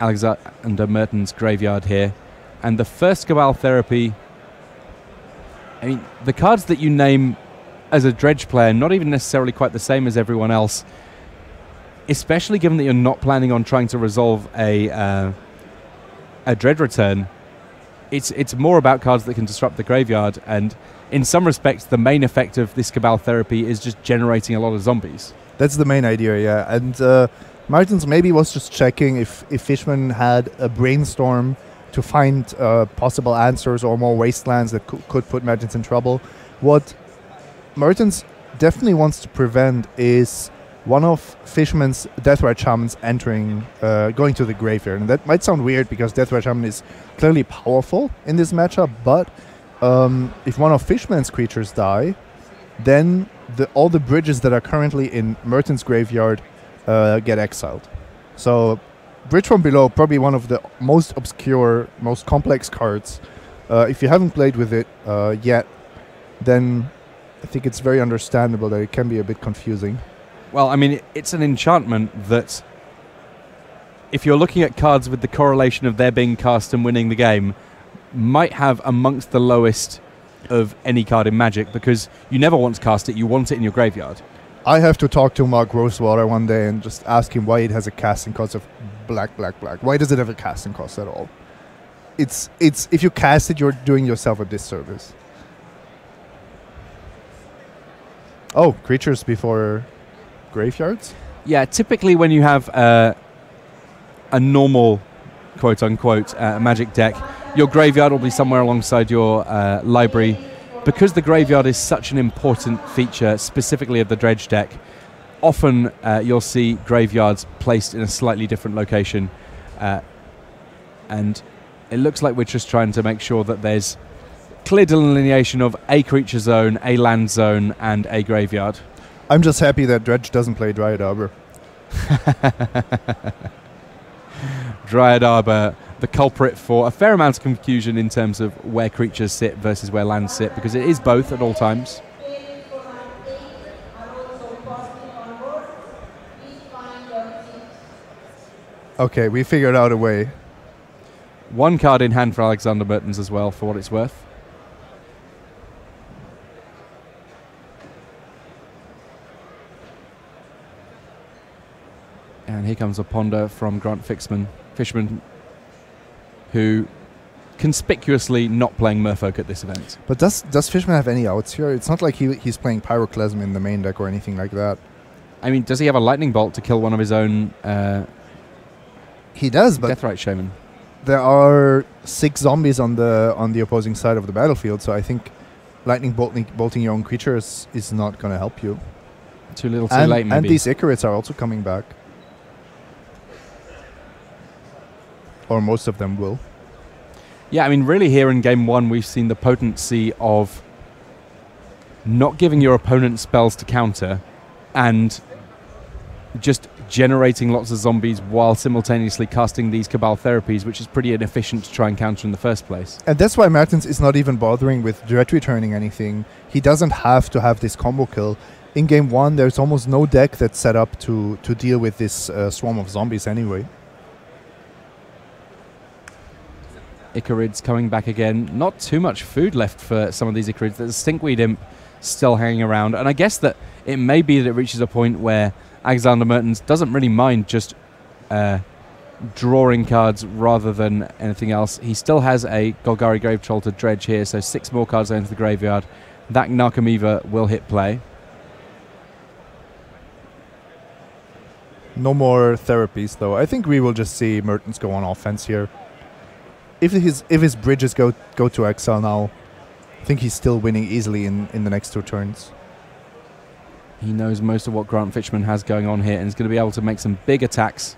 Alexander Mertens' graveyard here. And the first Cabal Therapy, I mean, the cards that you name as a Dredge player, not even necessarily quite the same as everyone else, especially given that you're not planning on trying to resolve a, uh, a Dread Return. It's, it's more about cards that can disrupt the graveyard, and in some respects, the main effect of this Cabal Therapy is just generating a lot of zombies. That's the main idea, yeah. And uh, Mertens maybe was just checking if, if Fishman had a brainstorm to find uh, possible answers or more wastelands that cou- could put Mertens in trouble. What Mertens definitely wants to prevent is one of Fishman's Deathrite Shamans entering, uh, going to the graveyard. And that might sound weird because Deathrite Shaman is clearly powerful in this matchup, but um, if one of Fishman's creatures die, then the, all the bridges that are currently in Mertens' graveyard uh, get exiled. So, Bridge from Below, probably one of the most obscure, most complex cards. Uh, if you haven't played with it uh, yet, then I think it's very understandable that it can be a bit confusing. Well, I mean, it's an enchantment that if you're looking at cards with the correlation of their being cast and winning the game, might have amongst the lowest of any card in Magic because you never want to cast it, you want it in your graveyard. I have to talk to Mark Rosewater one day and just ask him why it has a casting cost of black, black, black. Why does it have a casting cost at all? It's it's if you cast it, you're doing yourself a disservice. Oh, creatures before graveyards. Yeah, typically when you have uh, a normal, quote unquote, uh, Magic deck, your graveyard will be somewhere alongside your uh, library. Because the graveyard is such an important feature, specifically of the Dredge deck, often uh, you'll see graveyards placed in a slightly different location. Uh, and it looks like we're just trying to make sure that there's clear delineation of a creature zone, a land zone, and a graveyard. I'm just happy that Dredge doesn't play Dryad Arbor. Dryad Arbor, the culprit for a fair amount of confusion in terms of where creatures sit versus where lands sit, because it is both at all times. Okay, we figured out a way. One card in hand for Alexander Mertens as well, for what it's worth. And here comes a ponder from Grant Fixman, Fishman, who conspicuously not playing Merfolk at this event. But does does Fishman have any outs here? It's not like he he's playing Pyroclasm in the main deck or anything like that. I mean, does he have a lightning bolt to kill one of his own uh, He does, but Deathrite Shaman? there are six zombies on the on the opposing side of the battlefield, so I think lightning bolting, bolting your own creatures is not going to help you. Too little, too and, late, maybe. and these Ichorids are also coming back, or most of them will. Yeah, I mean, really, here in game one, we've seen the potency of not giving your opponent spells to counter and just generating lots of zombies while simultaneously casting these Cabal therapies, which is pretty inefficient to try and counter in the first place. And that's why Mertens is not even bothering with Dread Returning anything. He doesn't have to have this combo kill. in game one, there's almost no deck that's set up to to deal with this uh, swarm of zombies anyway. Ichorids coming back again. Not too much food left for some of these Ichorids. There's Stinkweed Imp still hanging around. And I guess that it may be that it reaches a point where Alexander Mertens doesn't really mind just uh, drawing cards rather than anything else. He still has a Golgari Grave Troll to dredge here, so six more cards into the graveyard. That Narcomoeba will hit play. No more therapies, though. I think we will just see Mertens go on offense here. If his if his bridges go go to exile now, I think he's still winning easily in, in the next two turns. He knows most of what Grant Fishman has going on here and is going to be able to make some big attacks.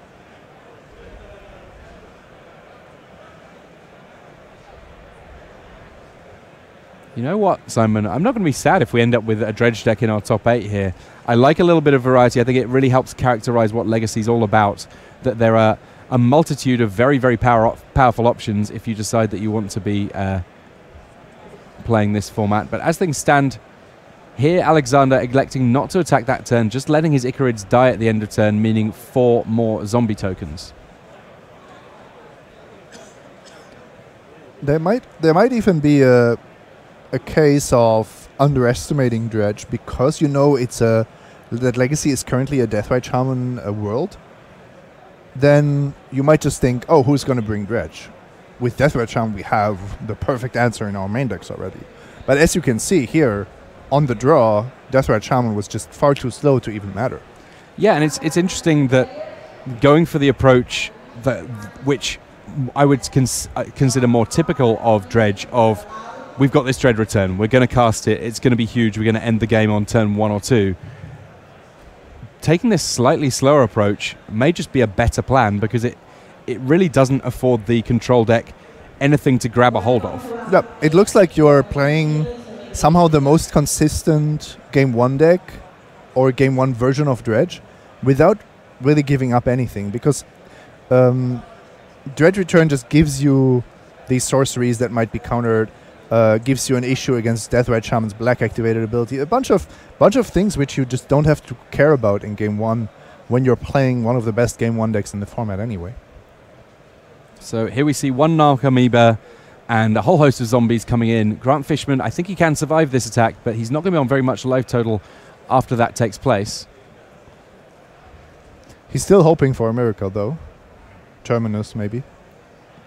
You know what, Simon? I'm not going to be sad if we end up with a dredge deck in our top eight here. I like a little bit of variety. I think it really helps characterize what Legacy is all about. That there are a multitude of very, very power powerful options if you decide that you want to be uh, playing this format. But as things stand, here Alexander electing not to attack that turn, just letting his Ichorids die at the end of turn, meaning four more zombie tokens. There might there might even be a a case of underestimating Dredge because you know it's a that Legacy is currently a Deathrite Shaman uh, world. Then you might just think, oh, who's going to bring Dredge? With Deathrite Shaman, we have the perfect answer in our main decks already. But as you can see here, on the draw, Deathrite Shaman was just far too slow to even matter. Yeah, and it's it's interesting that going for the approach that which I would cons- uh, consider more typical of Dredge of we've got this dread return. We're going to cast it. It's going to be huge. We're going to end the game on turn one or two. Taking this slightly slower approach may just be a better plan because it it really doesn't afford the control deck anything to grab a hold of. Yeah, it looks like you're playing somehow the most consistent game one deck or game one version of Dredge without really giving up anything because um, Dread Return just gives you these sorceries that might be countered uh, gives you an issue against Deathrite Shaman's black activated ability. A bunch of bunch of things which you just don't have to care about in game one when you're playing one of the best game one decks in the format anyway. So here we see one Narcomoeba and a whole host of zombies coming in. Grant Fishman, I think he can survive this attack, but he's not going to be on very much life total after that takes place. He's still hoping for a miracle, though. Terminus, maybe.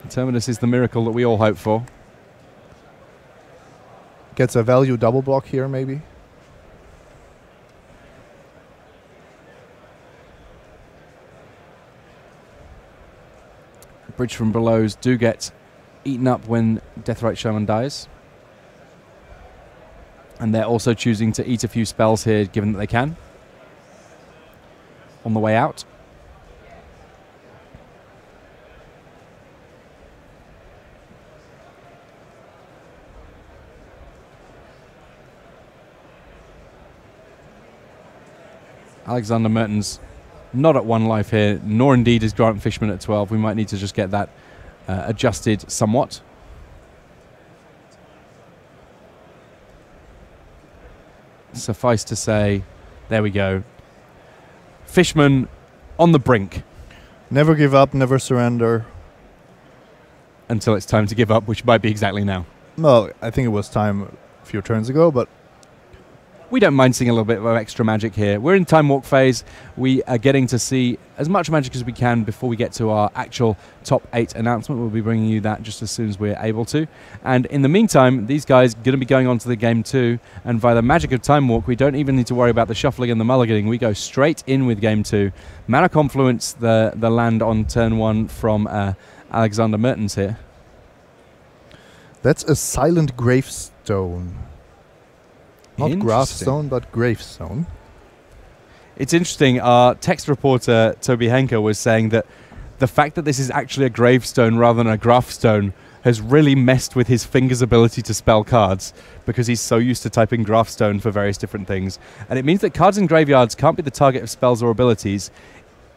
Terminus is the miracle that we all hope for. Gets a value double block here, maybe. Bridge from Belows do get eaten up when Deathrite Shaman dies. And they're also choosing to eat a few spells here, given that they can. On the way out. Alexander Mertens not at one life here, nor indeed is Grant Fishman at 12. We might need to just get that uh, adjusted somewhat. Suffice to say, there we go. Fishman on the brink. Never give up, never surrender. Until it's time to give up, which might be exactly now. Well, I think it was time a few turns ago, but we don't mind seeing a little bit of extra magic here. We're in time walk phase. We are getting to see as much magic as we can before we get to our actual top eight announcement. We'll be bringing you that just as soon as we're able to. And in the meantime, these guys are going to be going on to the game two. And by the magic of time walk, we don't even need to worry about the shuffling and the mulliganing. We go straight in with game two. Mana Confluence, the, the land on turn one from uh, Alexander Mertens here. That's a silent gravestone. Not Grafstone, but Gravestone. It's interesting. Our text reporter, Tobi Henke, was saying that the fact that this is actually a gravestone rather than a Grafstone has really messed with his finger's ability to spell cards because he's so used to typing Grafstone for various different things. And it means that cards in graveyards can't be the target of spells or abilities.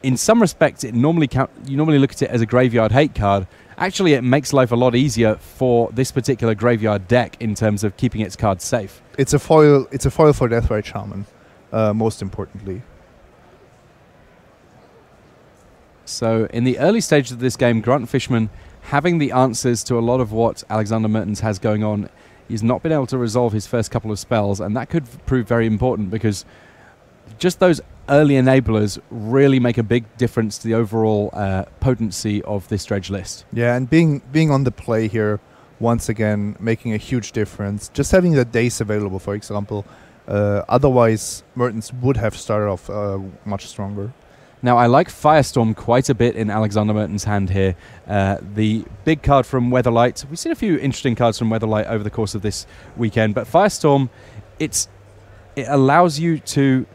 In some respects, it normally count, you normally look at it as a graveyard hate card. Actually, it makes life a lot easier for this particular graveyard deck in terms of keeping its cards safe it's a foil. It's a foil for Deathrite Shaman. uh, most importantly. So, in the early stages of this game, Grant Fishman having the answers to a lot of what Alexander Mertens has going on. He's not been able to resolve his first couple of spells, and that could prove very important because just those early enablers really make a big difference to the overall uh, potency of this dredge list. Yeah, and being being on the play here once again making a huge difference. Just having the Daze available, for example. Uh, otherwise, Mertens would have started off uh, much stronger. Now, I like Firestorm quite a bit in Alexander Mertens' hand here. Uh, the big card from Weatherlight. We've seen a few interesting cards from Weatherlight over the course of this weekend, but Firestorm, it's it allows you to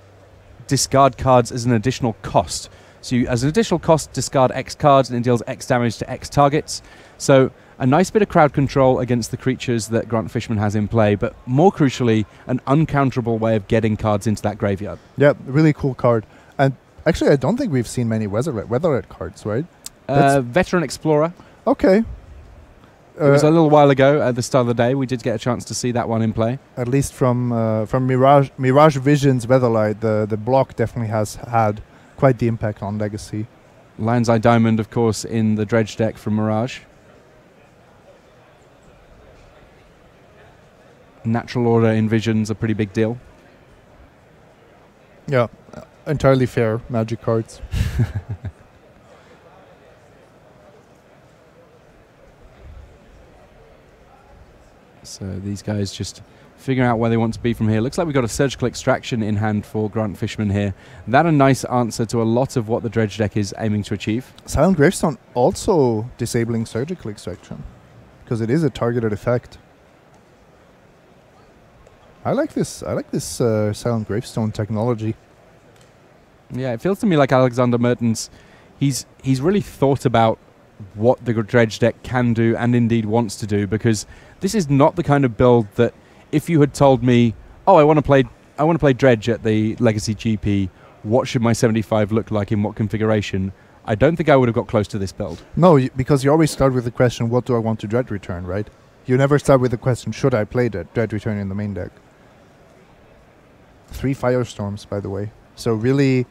discard cards as an additional cost. So, you, as an additional cost, discard X cards and it deals X damage to X targets. So, a nice bit of crowd control against the creatures that Grant Fishman has in play, but more crucially, an uncounterable way of getting cards into that graveyard. Yeah, really cool card. And actually, I don't think we've seen many Weatherlight cards, right? Uh, Veteran Explorer. Okay. Uh, it was a little while ago at the start of the day. We did get a chance to see that one in play. At least from uh, from Mirage Mirage Visions Weatherlight, the the block definitely has had quite the impact on Legacy. Lion's Eye Diamond, of course, in the dredge deck from Mirage. Natural order in Vision's a pretty big deal. Yeah, uh, entirely fair magic cards. So these guys just figuring out where they want to be from here. Looks like we've got a surgical extraction in hand for Grant Fishman here. That a nice answer to a lot of what the dredge deck is aiming to achieve. Silent Gravestone also disabling surgical extraction because it is a targeted effect. I like this. I like this uh, Silent Gravestone technology. Yeah, it feels to me like Alexander Mertens. He's he's really thought about what the dredge deck can do and indeed wants to do because this is not the kind of build that if you had told me, "Oh, I want to play I want to play dredge at the Legacy GP. What should my 75 look like in what configuration?" I don't think I would have got close to this build. No, because you always start with the question, "What do I want to dread return?" Right? You never start with the question, "Should I play that dread return in the main deck?" Three firestorms, by the way. So really,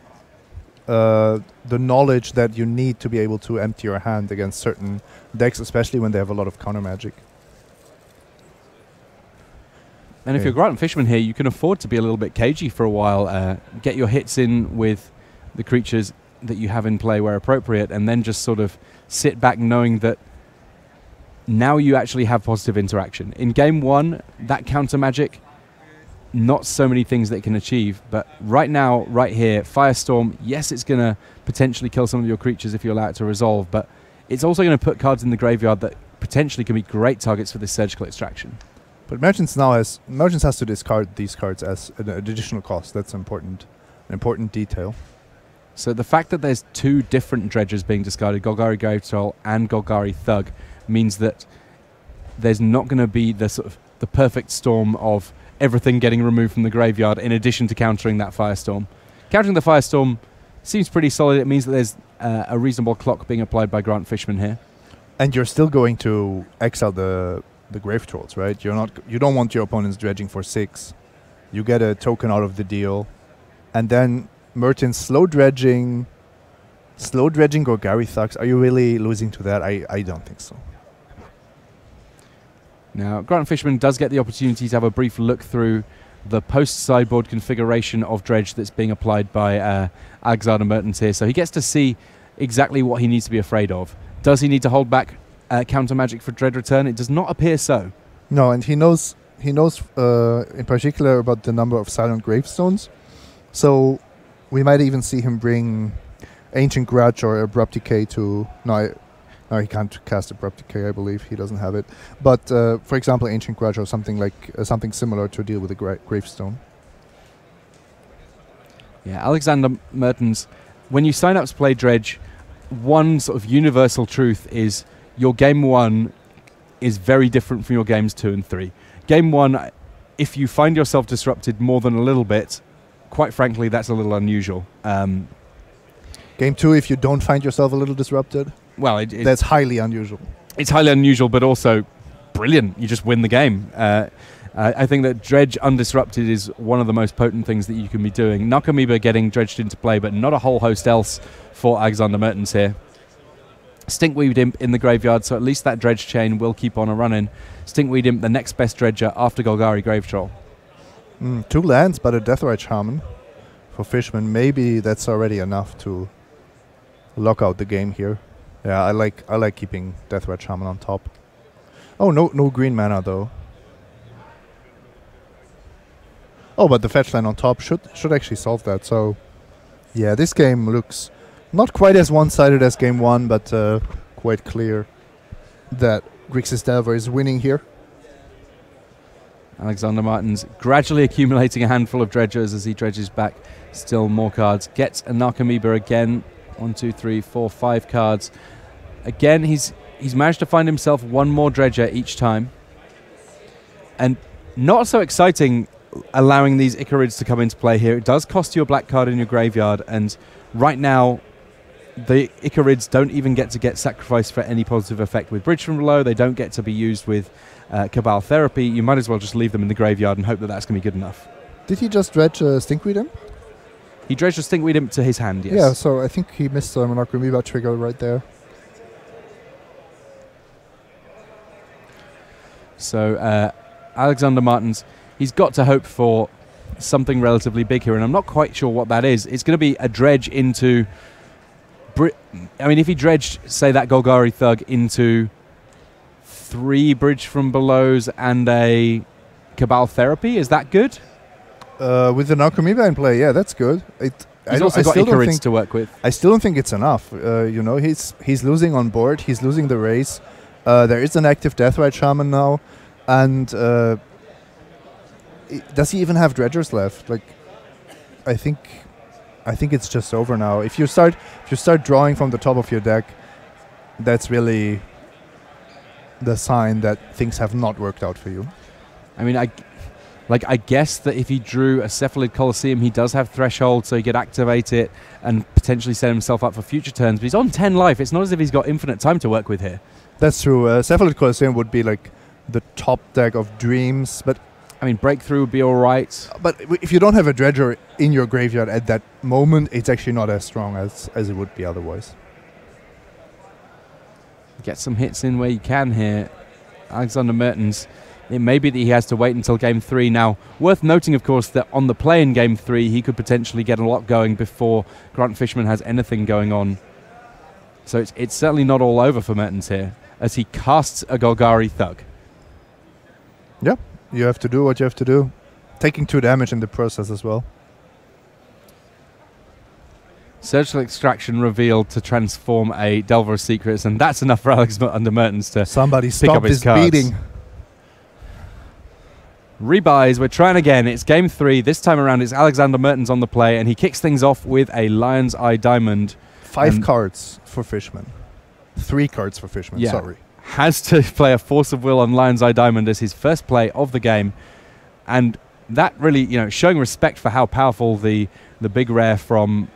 uh, the knowledge that you need to be able to empty your hand against certain decks, especially when they have a lot of counter magic. And if Yeah. you're a Grant fisherman here, you can afford to be a little bit cagey for a while. Uh, get your hits in with the creatures that you have in play where appropriate, and then just sort of sit back knowing that now you actually have positive interaction. In game one, that counter magic, not so many things that it can achieve. But right now, right here, Firestorm, yes, it's going to potentially kill some of your creatures if you allow it to resolve, but it's also going to put cards in the graveyard that potentially can be great targets for this surgical extraction. But Mertens now has Mertens has to discard these cards as an additional cost. That's important, an important detail. So the fact that there's two different dredges being discarded, Golgari Grave Troll and Golgari Thug, means that there's not going to be the sort of the perfect storm of everything getting removed from the graveyard in addition to countering that firestorm. Countering the firestorm seems pretty solid. It means that there's uh, a reasonable clock being applied by Grant Fishman here. And you're still going to exile the the grave trolls, right? You're not. You don't want your opponents dredging for six. You get a token out of the deal, and then Mertens slow dredging, slow dredging Golgari Thugs. Are you really losing to that? I I don't think so. Now, Grant Fishman does get the opportunity to have a brief look through the post sideboard configuration of Dredge that's being applied by uh, Alexander Mertens here. So he gets to see exactly what he needs to be afraid of. Does he need to hold back uh, counter magic for Dread Return? It does not appear so. No, and he knows he knows uh, in particular about the number of silent gravestones. So we might even see him bring ancient grudge or abrupt decay to no, I, no he can't cast abrupt decay. I believe he doesn't have it. But uh, for example, ancient grudge or something like uh, something similar to deal with the gra- gravestone. Yeah, Alexander Mertens, when you sign up to play Dredge, one sort of universal truth is your game one is very different from your games two and three. Game one, if you find yourself disrupted more than a little bit, quite frankly, that's a little unusual. Um, Game two, if you don't find yourself a little disrupted, well, it, it, that's highly unusual. it's highly unusual, but also brilliant. You just win the game. Uh, Uh, I think that Dredge undisrupted is one of the most potent things that you can be doing. Narcomoeba getting dredged into play, but not a whole host else for Alexander Mertens here. Stinkweed Imp in the graveyard, so at least that dredge chain will keep on a running. Stinkweed Imp, the next best dredger after Golgari Grave Troll. Mm, two lands, but a Deathrite Shaman for Fishman. Maybe that's already enough to lock out the game here. Yeah, I like I like keeping Deathrite Shaman on top. Oh no, no green mana though. Oh, but the fetch line on top should should actually solve that. So, yeah, this game looks not quite as one-sided as game one, but uh, quite clear that Grixis Delver is winning here. Alexander Mertens gradually accumulating a handful of dredgers as he dredges back still more cards. Gets a Narcomoeba again. One, two, three, four, five cards. Again, he's he's managed to find himself one more dredger each time. And not so exciting allowing these Ichorids to come into play here. It does cost you a black card in your graveyard, and right now the Ichorids don't even get to get sacrificed for any positive effect with Bridge from Below. They don't get to be used with uh, Cabal Therapy. You might as well just leave them in the graveyard and hope that that's going to be good enough. Did he just dredge uh, Stinkweed Imp? He dredged a Stinkweed Imp to his hand, yes. Yeah, so I think he missed the Monarch trigger right there. So uh, Alexander Mertens, he's got to hope for something relatively big here, and I'm not quite sure what that is. It's going to be a dredge into. Bri- I mean, if he dredged, say, that Golgari Thug into three Bridge from Belows and a Cabal Therapy, is that good? Uh, with the Narcomoeba in play, yeah, that's good. It, he's I also got Ichorids to work with. I still don't think it's enough. Uh, you know, he's he's losing on board. He's losing the race. Uh, there is an active Deathrite Shaman now, and uh, does he even have dredgers left? Like, I think, I think it's just over now. If you start, if you start drawing from the top of your deck, that's really the sign that things have not worked out for you. I mean, I, like I guess that if he drew a Cephalid Colosseum, he does have threshold, so he could activate it and potentially set himself up for future turns. But he's on ten life. It's not as if he's got infinite time to work with here. That's true. Uh, Cephalid Colosseum would be like the top deck of dreams, but I mean, breakthrough would be all right. But if you don't have a dredger in your graveyard at that moment, it's actually not as strong as, as it would be otherwise. Get some hits in where you can here. Alexander Mertens, it may be that he has to wait until game three. Now, worth noting, of course, that on the play in game three, he could potentially get a lot going before Grant Fishman has anything going on. So it's, it's certainly not all over for Mertens here as he casts a Golgari Thug. Yep, you have to do what you have to do. Taking two damage in the process as well. Surgical extraction revealed to transform a Delver of Secrets, and that's enough for Alexander Mertens to somebody pick stop up his cards. beating. Rebuys, we're trying again. It's game three. This time around, it's Alexander Mertens on the play, and he kicks things off with a Lion's Eye Diamond. Five cards for Fishman. Three cards for Fishman, yeah. sorry has to play a Force of Will on Lion's Eye Diamond as his first play of the game, and that really, you know, showing respect for how powerful the the big rare from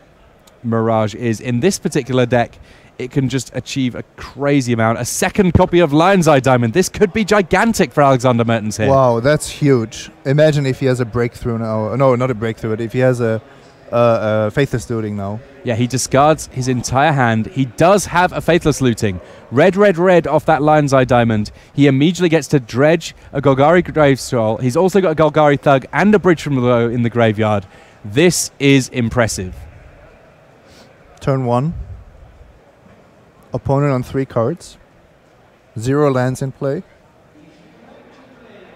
Mirage is in this particular deck. It can just achieve a crazy amount. A second copy of Lion's Eye Diamond. This could be gigantic for Alexander Mertens here. Wow, that's huge. Imagine if he has a breakthrough now. No, not a breakthrough, but if he has a uh, uh, Faithless Looting now. Yeah, he discards his entire hand. He does have a Faithless Looting. Red, red, red off that Lion's Eye Diamond. He immediately gets to dredge a Golgari Grave Troll. He's also got a Golgari Thug and a Bridge from Below in the graveyard. This is impressive. Turn one. Opponent on three cards. Zero lands in play.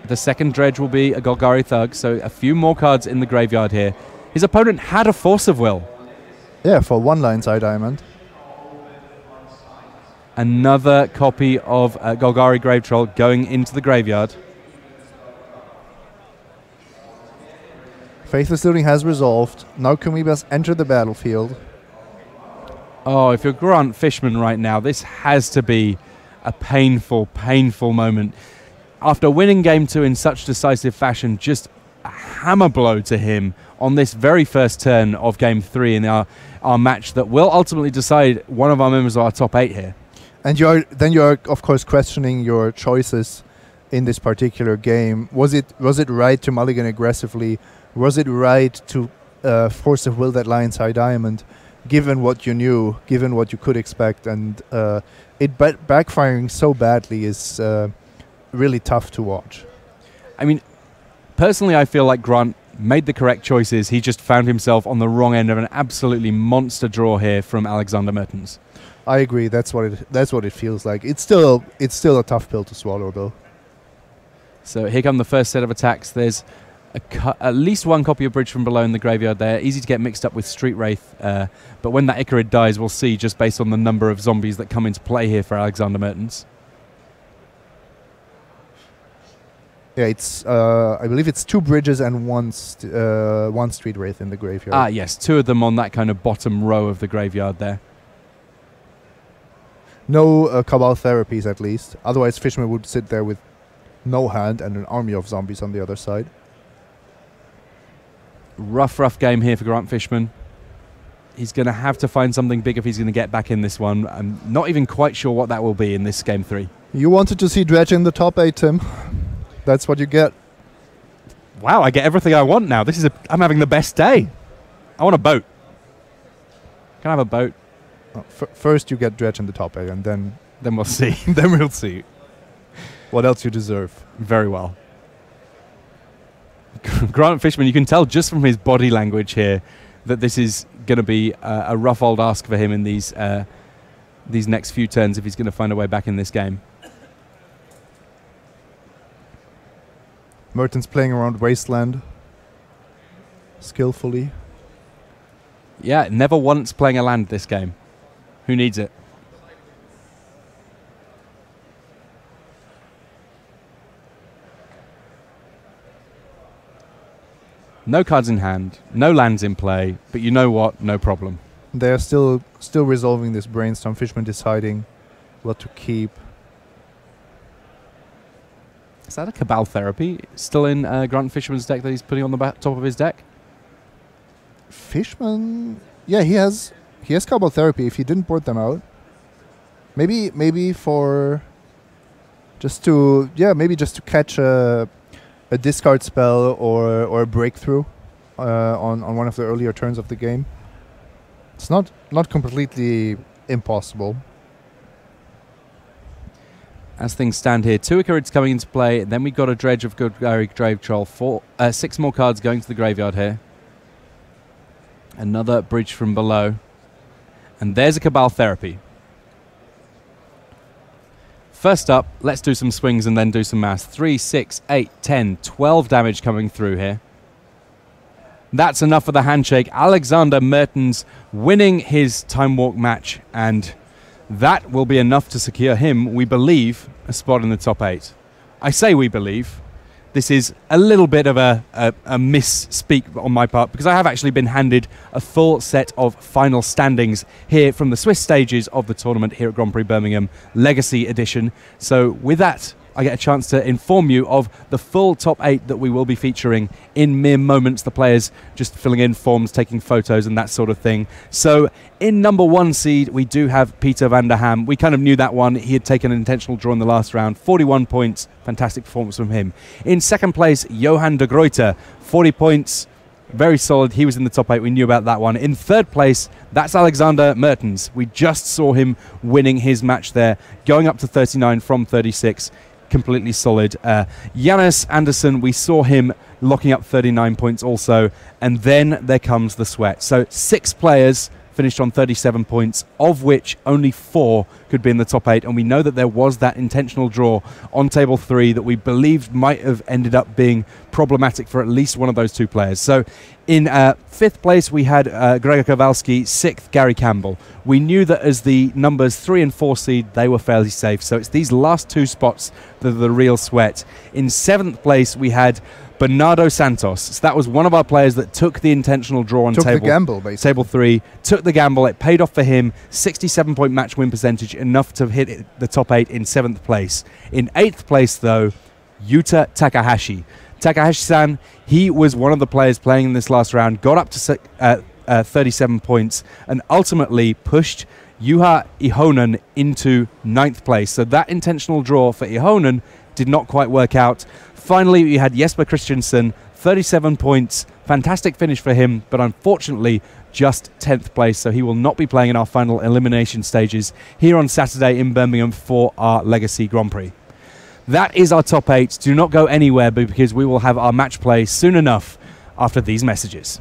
The second dredge will be a Golgari Thug, so a few more cards in the graveyard here. His opponent had a Force of Will. Yeah, for one Lion's Eye Diamond. Another copy of uh, Golgari Grave Troll going into the graveyard. Faithless Looting has resolved. Now can we Kumibas enter the battlefield. Oh, if you're Grant Fishman right now, this has to be a painful, painful moment. After winning game two in such decisive fashion, just a hammer blow to him on this very first turn of game three in our, our match that will ultimately decide one of our members of our top eight here. And you're then you're of course questioning your choices in this particular game. Was it was it right to mulligan aggressively? Was it right to uh, Force of Will that Lion's Eye Diamond, given what you knew, given what you could expect, and uh, it ba- backfiring so badly is uh, really tough to watch. I mean, personally, I feel like Grant made the correct choices. He just found himself on the wrong end of an absolutely monster draw here from Alexander Mertens. I agree. That's what it. That's what it feels like. It's still. It's still a tough pill to swallow, though. So here come the first set of attacks. There's at least one copy of Bridge from Below in the graveyard there. Easy to get mixed up with Street Wraith. Uh, but when that Ichorid dies, we'll see just based on the number of zombies that come into play here for Alexander Mertens. Yeah, it's. Uh, I believe it's two bridges and one st- uh, one street wraith in the graveyard. Ah, yes, two of them on that kind of bottom row of the graveyard there. No uh, Cabal therapies, at least. Otherwise, Fishman would sit there with no hand and an army of zombies on the other side. Rough, rough game here for Grant Fishman. He's going to have to find something big if he's going to get back in this one. I'm not even quite sure what that will be in this game three. You wanted to see Dredge in the top eight, Tim. That's what you get. Wow, I get everything I want now. This is a. I'm having the best day. I want a boat. Can I have a boat? F- first, you get Dredge in the top eight, and then Then we'll see. then we'll see what else you deserve. Very well. Grant Fishman, you can tell just from his body language here that this is going to be uh, a rough old ask for him in these uh, these next few turns if he's going to find a way back in this game. Mertens playing around Wasteland skillfully. Yeah, never once playing a land this game. Who needs it? No cards in hand, no lands in play, but you know what? No problem. They are still still resolving this brainstorm. Fishman deciding what to keep. Is that a Cabal Therapy still in uh, Grant Fishman's deck that he's putting on the top of his deck? Fishman, yeah, he has he has Cabal therapy. If he didn't board them out, maybe maybe for just to yeah maybe just to catch a a discard spell or or a breakthrough uh, on on one of the earlier turns of the game. It's not not completely impossible. As things stand here, two Ichorids coming into play. Then we've got a Dredge of Golgari Grave Troll. Four, uh, six more cards going to the graveyard here. Another Bridge from Below. And there's a Cabal Therapy. First up, let's do some swings and then do some mass. 3, 6, 8, 10, 12 damage coming through here. That's enough for the handshake. Alexander Mertens winning his time walk match, and that will be enough to secure him, we believe, a spot in the top eight. I say we believe. This is a little bit of a, a, a misspeak on my part because I have actually been handed a full set of final standings here from the Swiss stages of the tournament here at Grand Prix Birmingham Legacy Edition. So, with that, I get a chance to inform you of the full top eight that we will be featuring in mere moments. The players just filling in forms, taking photos, and that sort of thing. So, in number one seed, we do have Peter van der Ham. We kind of knew that one. He had taken an intentional draw in the last round, 41 points. Fantastic performance from him. In second place, Johan de Gruyter, 40 points. Very solid. He was in the top eight. We knew about that one. In third place, that's Alexander Mertens. We just saw him winning his match there, going up to 39 from 36 completely solid. Uh, Anderson, we saw him locking up 39 points also. And then there comes the sweat. So six players finished on 37 points, of which only four could be in the top eight. And we know that there was that intentional draw on table three that we believed might have ended up being problematic for at least one of those two players. So in uh, fifth place, we had uh, Gregor Kowalski, sixth, Gary Campbell. We knew that as the numbers three and four seed, they were fairly safe. So it's these last two spots that are the real sweat. In seventh place, we had Bernardo Santos. So that was one of our players that took the intentional draw on Took table the gamble, basically. table three. Took the gamble. It paid off for him. 67 point match win percentage, enough to hit it- the top eight in seventh place. In eighth place, though, Yuta Takahashi. Takahashi-san, he was one of the players playing in this last round. Got up to uh, uh, 37 points and ultimately pushed Yuha Ihonen into ninth place. So that intentional draw for Ihonen did not quite work out. Finally, we had Jesper Christensen, 37 points. Fantastic finish for him, but unfortunately, just 10th place, so he will not be playing in our final elimination stages here on Saturday in Birmingham for our Legacy Grand Prix. That is our top eight. Do not go anywhere because we will have our match play soon enough after these messages.